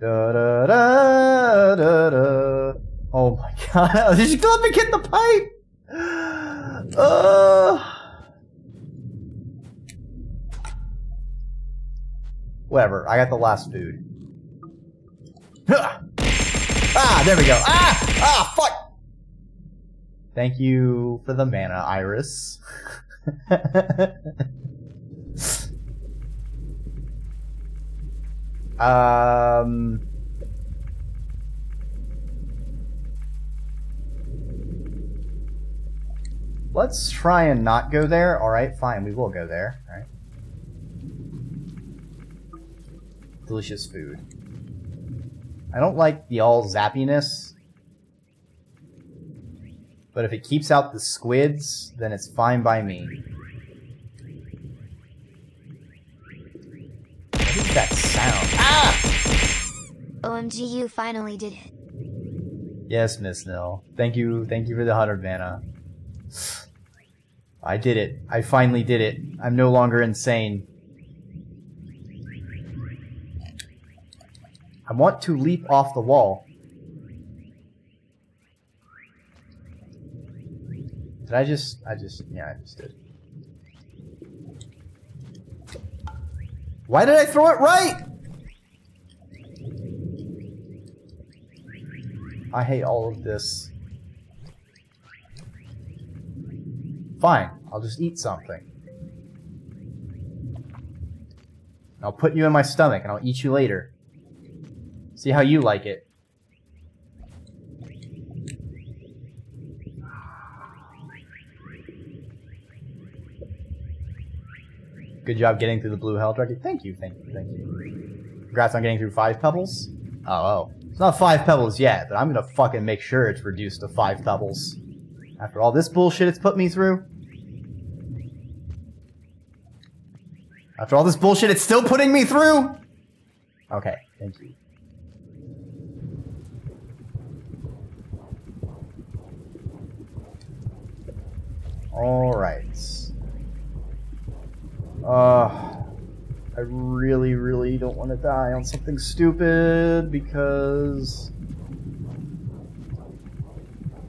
Da, da, da, da, da. Oh my god. Did you let me get the pipe? Uh... Whatever. I got the last food. Ah, there we go. Ah! Ah, fuck! Thank you for the mana, Iris. um... Let's try and not go there. Alright, fine, we will go there. Alright. Delicious food. I don't like the all zappiness. But if it keeps out the squids, then it's fine by me. What is that sound? Ah! OMG, you finally did it. Yes, Miss Nil. Thank you, thank you for the 100 mana. I did it. I finally did it. I'm no longer insane. I want to leap off the wall. Did I just... I just... Yeah, I just did. Why did I throw it right? I hate all of this. Fine, I'll just eat something. I'll put you in my stomach and I'll eat you later. See how you like it. Good job getting through the blue hell dragon. Thank you, thank you, thank you. Congrats on getting through five pebbles. Oh, oh. It's not five pebbles yet, but I'm gonna fucking make sure it's reduced to five pebbles. After all this bullshit it's put me through. After all this bullshit it's still putting me through? Okay, thank you. Alright. Uh, I really, really don't want to die on something stupid because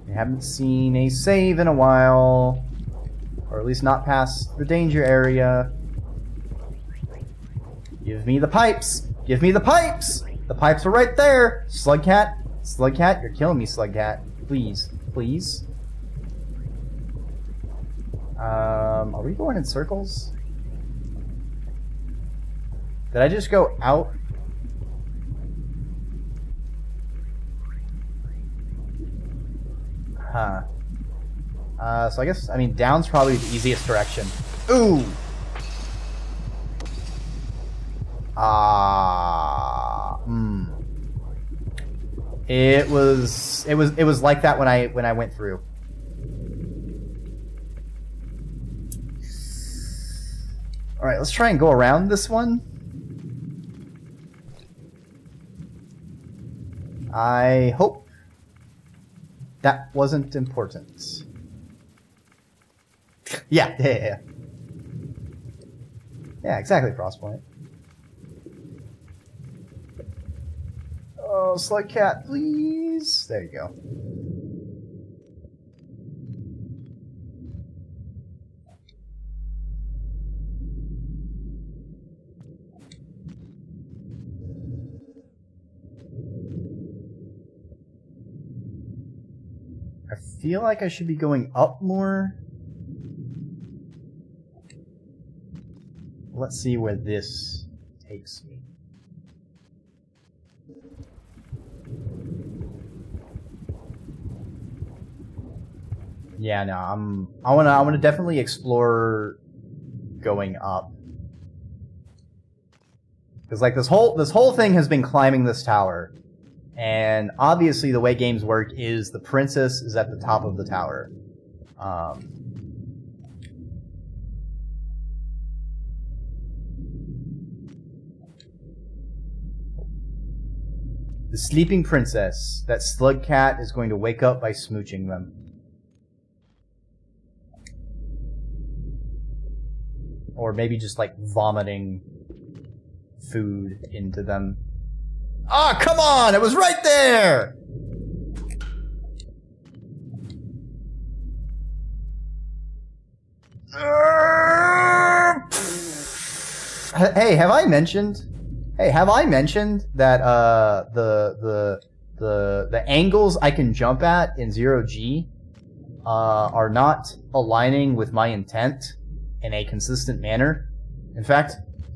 I haven't seen a save in a while, or at least not past the danger area. Give me the pipes! Give me the pipes! The pipes are right there! Slugcat! Slugcat, you're killing me, Slugcat. Please. Please. Um, are we going in circles? Did I just go out? Huh. Uh, so I guess, I mean, down's probably the easiest direction. Ooh! Ah, uh, hmm. It was, it was, it was like that when I, when I went through. Alright, let's try and go around this one. I hope that wasn't important. Yeah, yeah, yeah. Yeah, exactly, Frostpoint. Oh, Slug Cat, please. There you go. Feel like I should be going up more. Let's see where this takes me. Yeah, no, I'm I wanna I wanna definitely explore going up. Because like this whole this whole thing has been climbing this tower. And obviously, the way games work is the princess is at the top of the tower. Um, the sleeping princess, that slug cat is going to wake up by smooching them. Or maybe just like vomiting food into them. Ah, come on! It was right there! Hey, have I mentioned? Hey, have I mentioned that uh, the the the the angles I can jump at in zero G uh, are not aligning with my intent in a consistent manner? In fact,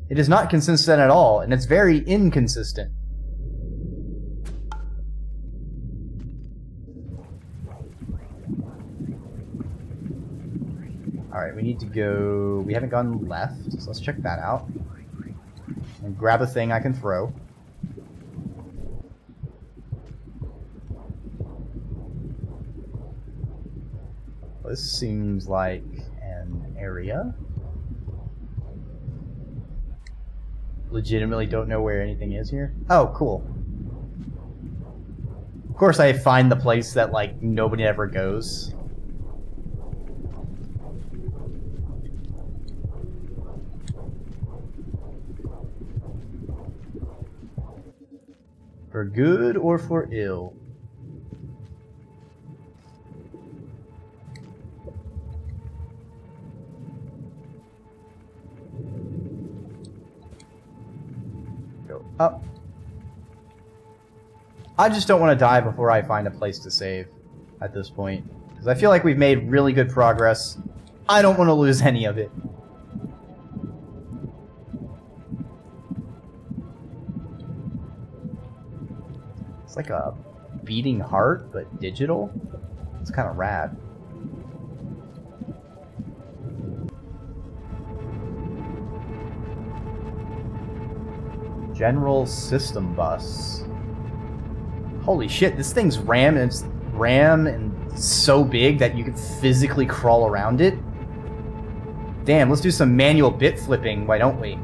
it is not consistent at all, and it's very inconsistent. Alright, we need to go... We haven't gone left, so let's check that out. And grab a thing I can throw. This seems like an area. Legitimately don't know where anything is here. Oh, cool. Of course I find the place that, like, nobody ever goes. For good or for ill. Go up. I just don't want to die before I find a place to save at this point. Because I feel like we've made really good progress. I don't want to lose any of it. It's like a beating heart, but digital. It's kind of rad. General System Bus. Holy shit, this thing's RAM and it's RAM and so big that you can physically crawl around it. Damn, let's do some manual bit flipping, why don't we?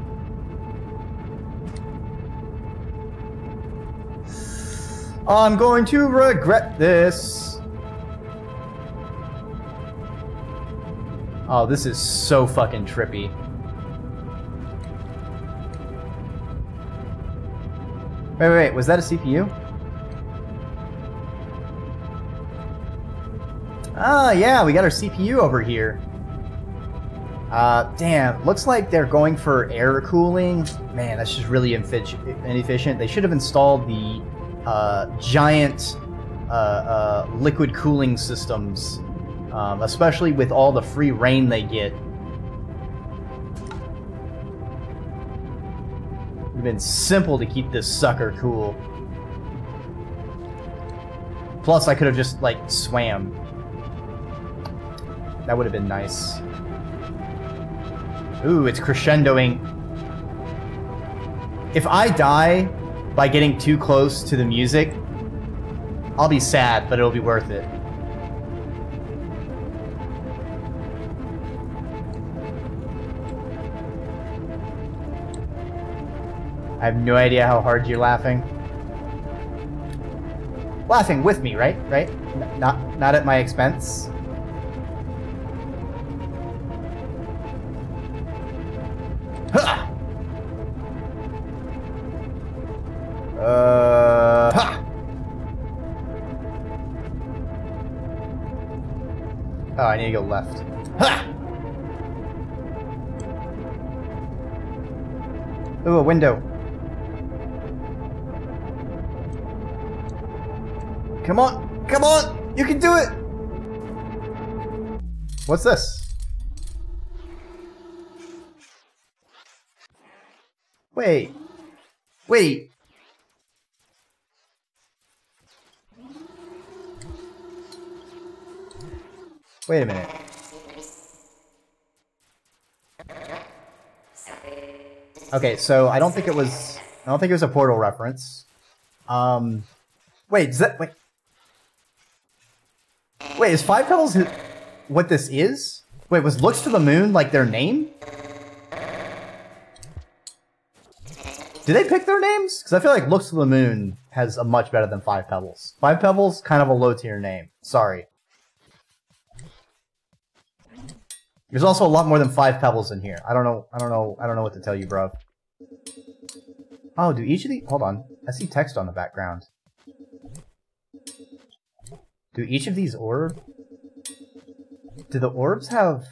I'm going to regret this. Oh, this is so fucking trippy. Wait, wait, wait, was that a CPU? Ah, yeah, we got our CPU over here. Uh, damn, looks like they're going for air cooling. Man, that's just really inefficient. They should have installed the uh, giant uh, uh, liquid cooling systems, um, especially with all the free rain they get. It would have been simple to keep this sucker cool. Plus, I could have just, like, swam. That would have been nice. Ooh, it's crescendoing. If I die by getting too close to the music, I'll be sad, but it'll be worth it. I have no idea how hard you're laughing. Laughing with me, right? Right? N not not at my expense. Need to go left. Ha! Ooh, a window. Come on! Come on! You can do it! What's this? Wait. Wait. Wait a minute. Okay, so I don't think it was. I don't think it was a portal reference. Um, wait, is that wait? Wait, is Five Pebbles what this is? Wait, was Looks to the Moon like their name? Did they pick their names? Because I feel like Looks to the Moon has a much better than Five Pebbles. Five Pebbles, kind of a low tier name. Sorry. There's also a lot more than five pebbles in here. I don't know. I don't know. I don't know what to tell you, bro. Oh, do each of these? Hold on. I see text on the background. Do each of these orb? Do the orbs have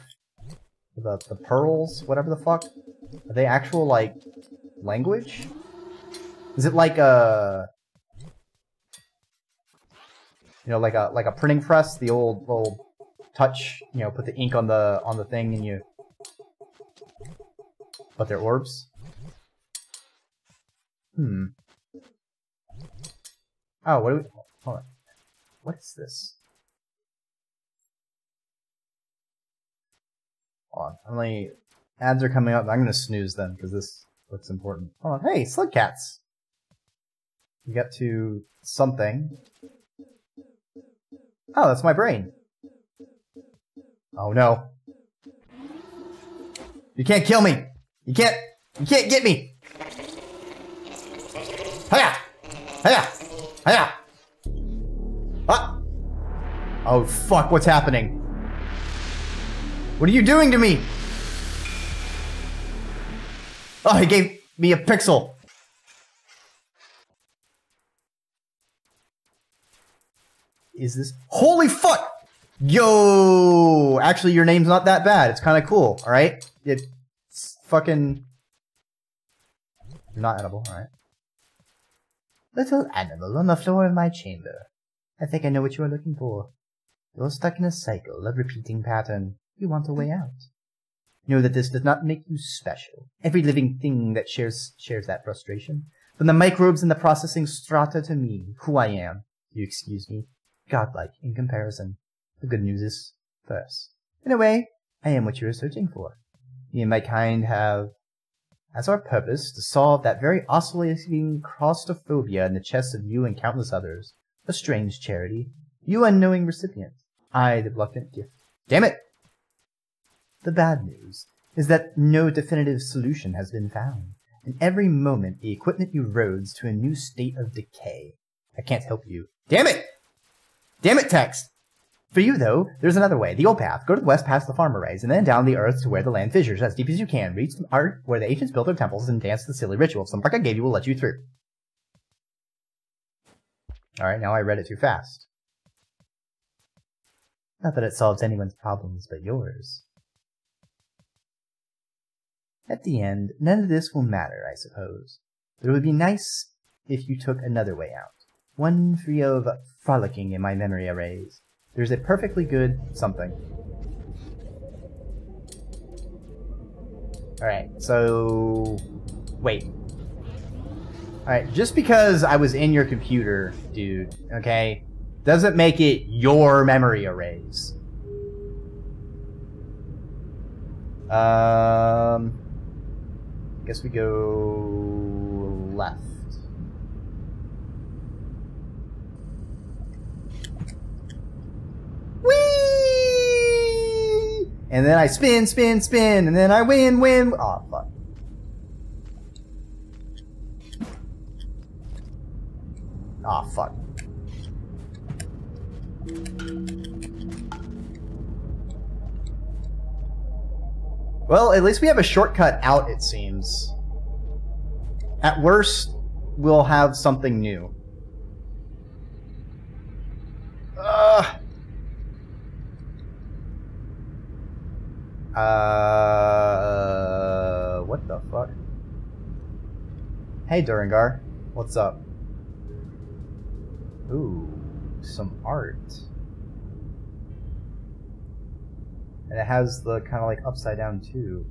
the the pearls, whatever the fuck? Are they actual like language? Is it like a you know like a like a printing press, the old old touch, you know, put the ink on the on the thing and you but they're orbs? Hmm. Oh, what do we hold on. What is this? Hold on. Only ads are coming up? I'm gonna snooze them because this looks important. Hold on. Hey, slug cats. You get to something. Oh, that's my brain. Oh no. You can't kill me! You can't you can't get me! Hiya! Hiya! Hiya! Ah! Oh fuck, what's happening? What are you doing to me? Oh, he gave me a pixel. Is this- Holy fuck! Yo! Actually, your name's not that bad. It's kind of cool, alright? It's fucking... You're not edible, alright. Little animal on the floor of my chamber. I think I know what you are looking for. You're stuck in a cycle, a repeating pattern. You want a way out. Know that this does not make you special. Every living thing that shares shares that frustration. From the microbes in the processing strata to me, who I am, you excuse me, godlike in comparison. The good news is, first, in a way, I am what you are searching for. Me and my kind have as our purpose to solve that very oscillating claustrophobia in the chests of you and countless others. A strange charity. You unknowing recipient. I the reluctant gift. Damn it! The bad news is that no definitive solution has been found. And every moment the equipment erodes to a new state of decay. I can't help you. Damn it! Damn it, text! For you, though, there's another way. The old path. Go to the west past the farm arrays, and then down the earth to where the land fissures, as deep as you can. Reach the art where the ancients built their temples and danced the silly rituals. The mark I gave you will let you through. Alright, now I read it too fast. Not that it solves anyone's problems but yours. At the end, none of this will matter, I suppose. But it would be nice if you took another way out. One free of frolicking in my memory arrays. There's a perfectly good something. Alright, so... Wait. Alright, just because I was in your computer, dude, okay, doesn't make it your memory arrays. Um... I guess we go... left. Whee! And then I spin, spin, spin, and then I win, win. Oh, fuck. Oh, fuck. Well, at least we have a shortcut out, it seems. At worst, we'll have something new. Ugh. Uh, what the fuck? Hey, Durangar. What's up? Ooh, some art. And it has the kind of like upside down too.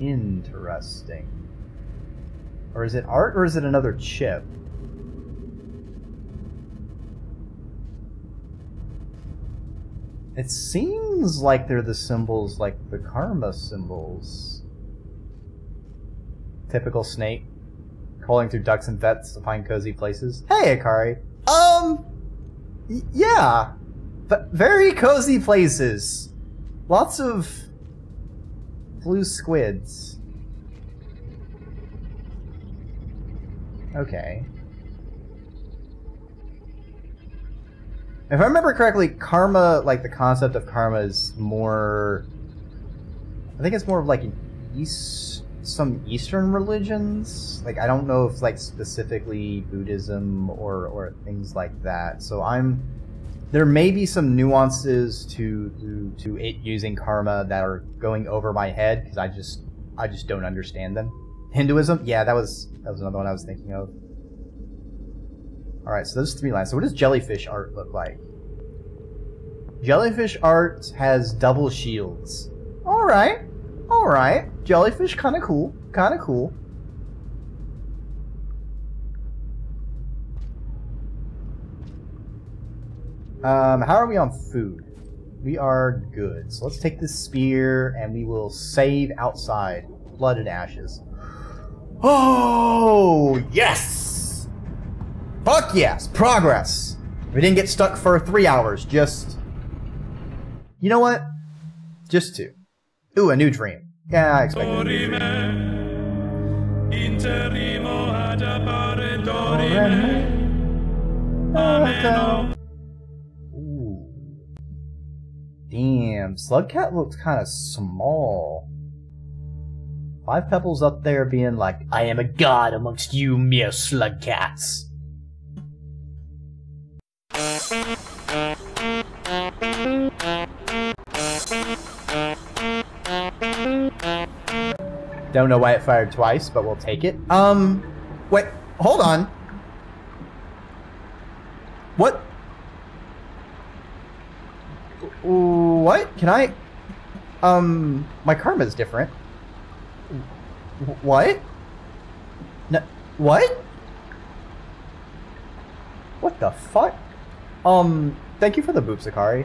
Interesting. Or is it art or is it another chip? It seems like they're the symbols like the karma symbols. Typical snake. Crawling through ducks and vets to find cozy places. Hey, Akari. Um, yeah. But very cozy places. Lots of blue squids. Okay. If I remember correctly, karma, like the concept of karma is more I think it's more of like east, some Eastern religions. Like I don't know if like specifically Buddhism or or things like that. So I'm there may be some nuances to to, to it using karma that are going over my head because I just I just don't understand them. Hinduism, yeah, that was that was another one I was thinking of. All right, so those three lines. So what does jellyfish art look like? Jellyfish art has double shields. All right, all right. Jellyfish, kind of cool, kind of cool. Um, how are we on food? We are good. So let's take this spear and we will save outside. Blood and ashes. Oh, yes! Fuck yes! Progress! We didn't get stuck for three hours, just... You know what? Just two. Ooh, a new dream. Yeah, I expected a new dream. Interrimo ad appare dorime. Ameno. Ooh. Damn, Slugcat looks kind of small. Five Pebbles up there being like, I am a god amongst you mere Slugcats. Don't know why it fired twice, but we'll take it. Um, wait, hold on. What? What? Can I? Um, my karma's different. What? No, what? What the fuck? Um, thank you for the boop, Sakari.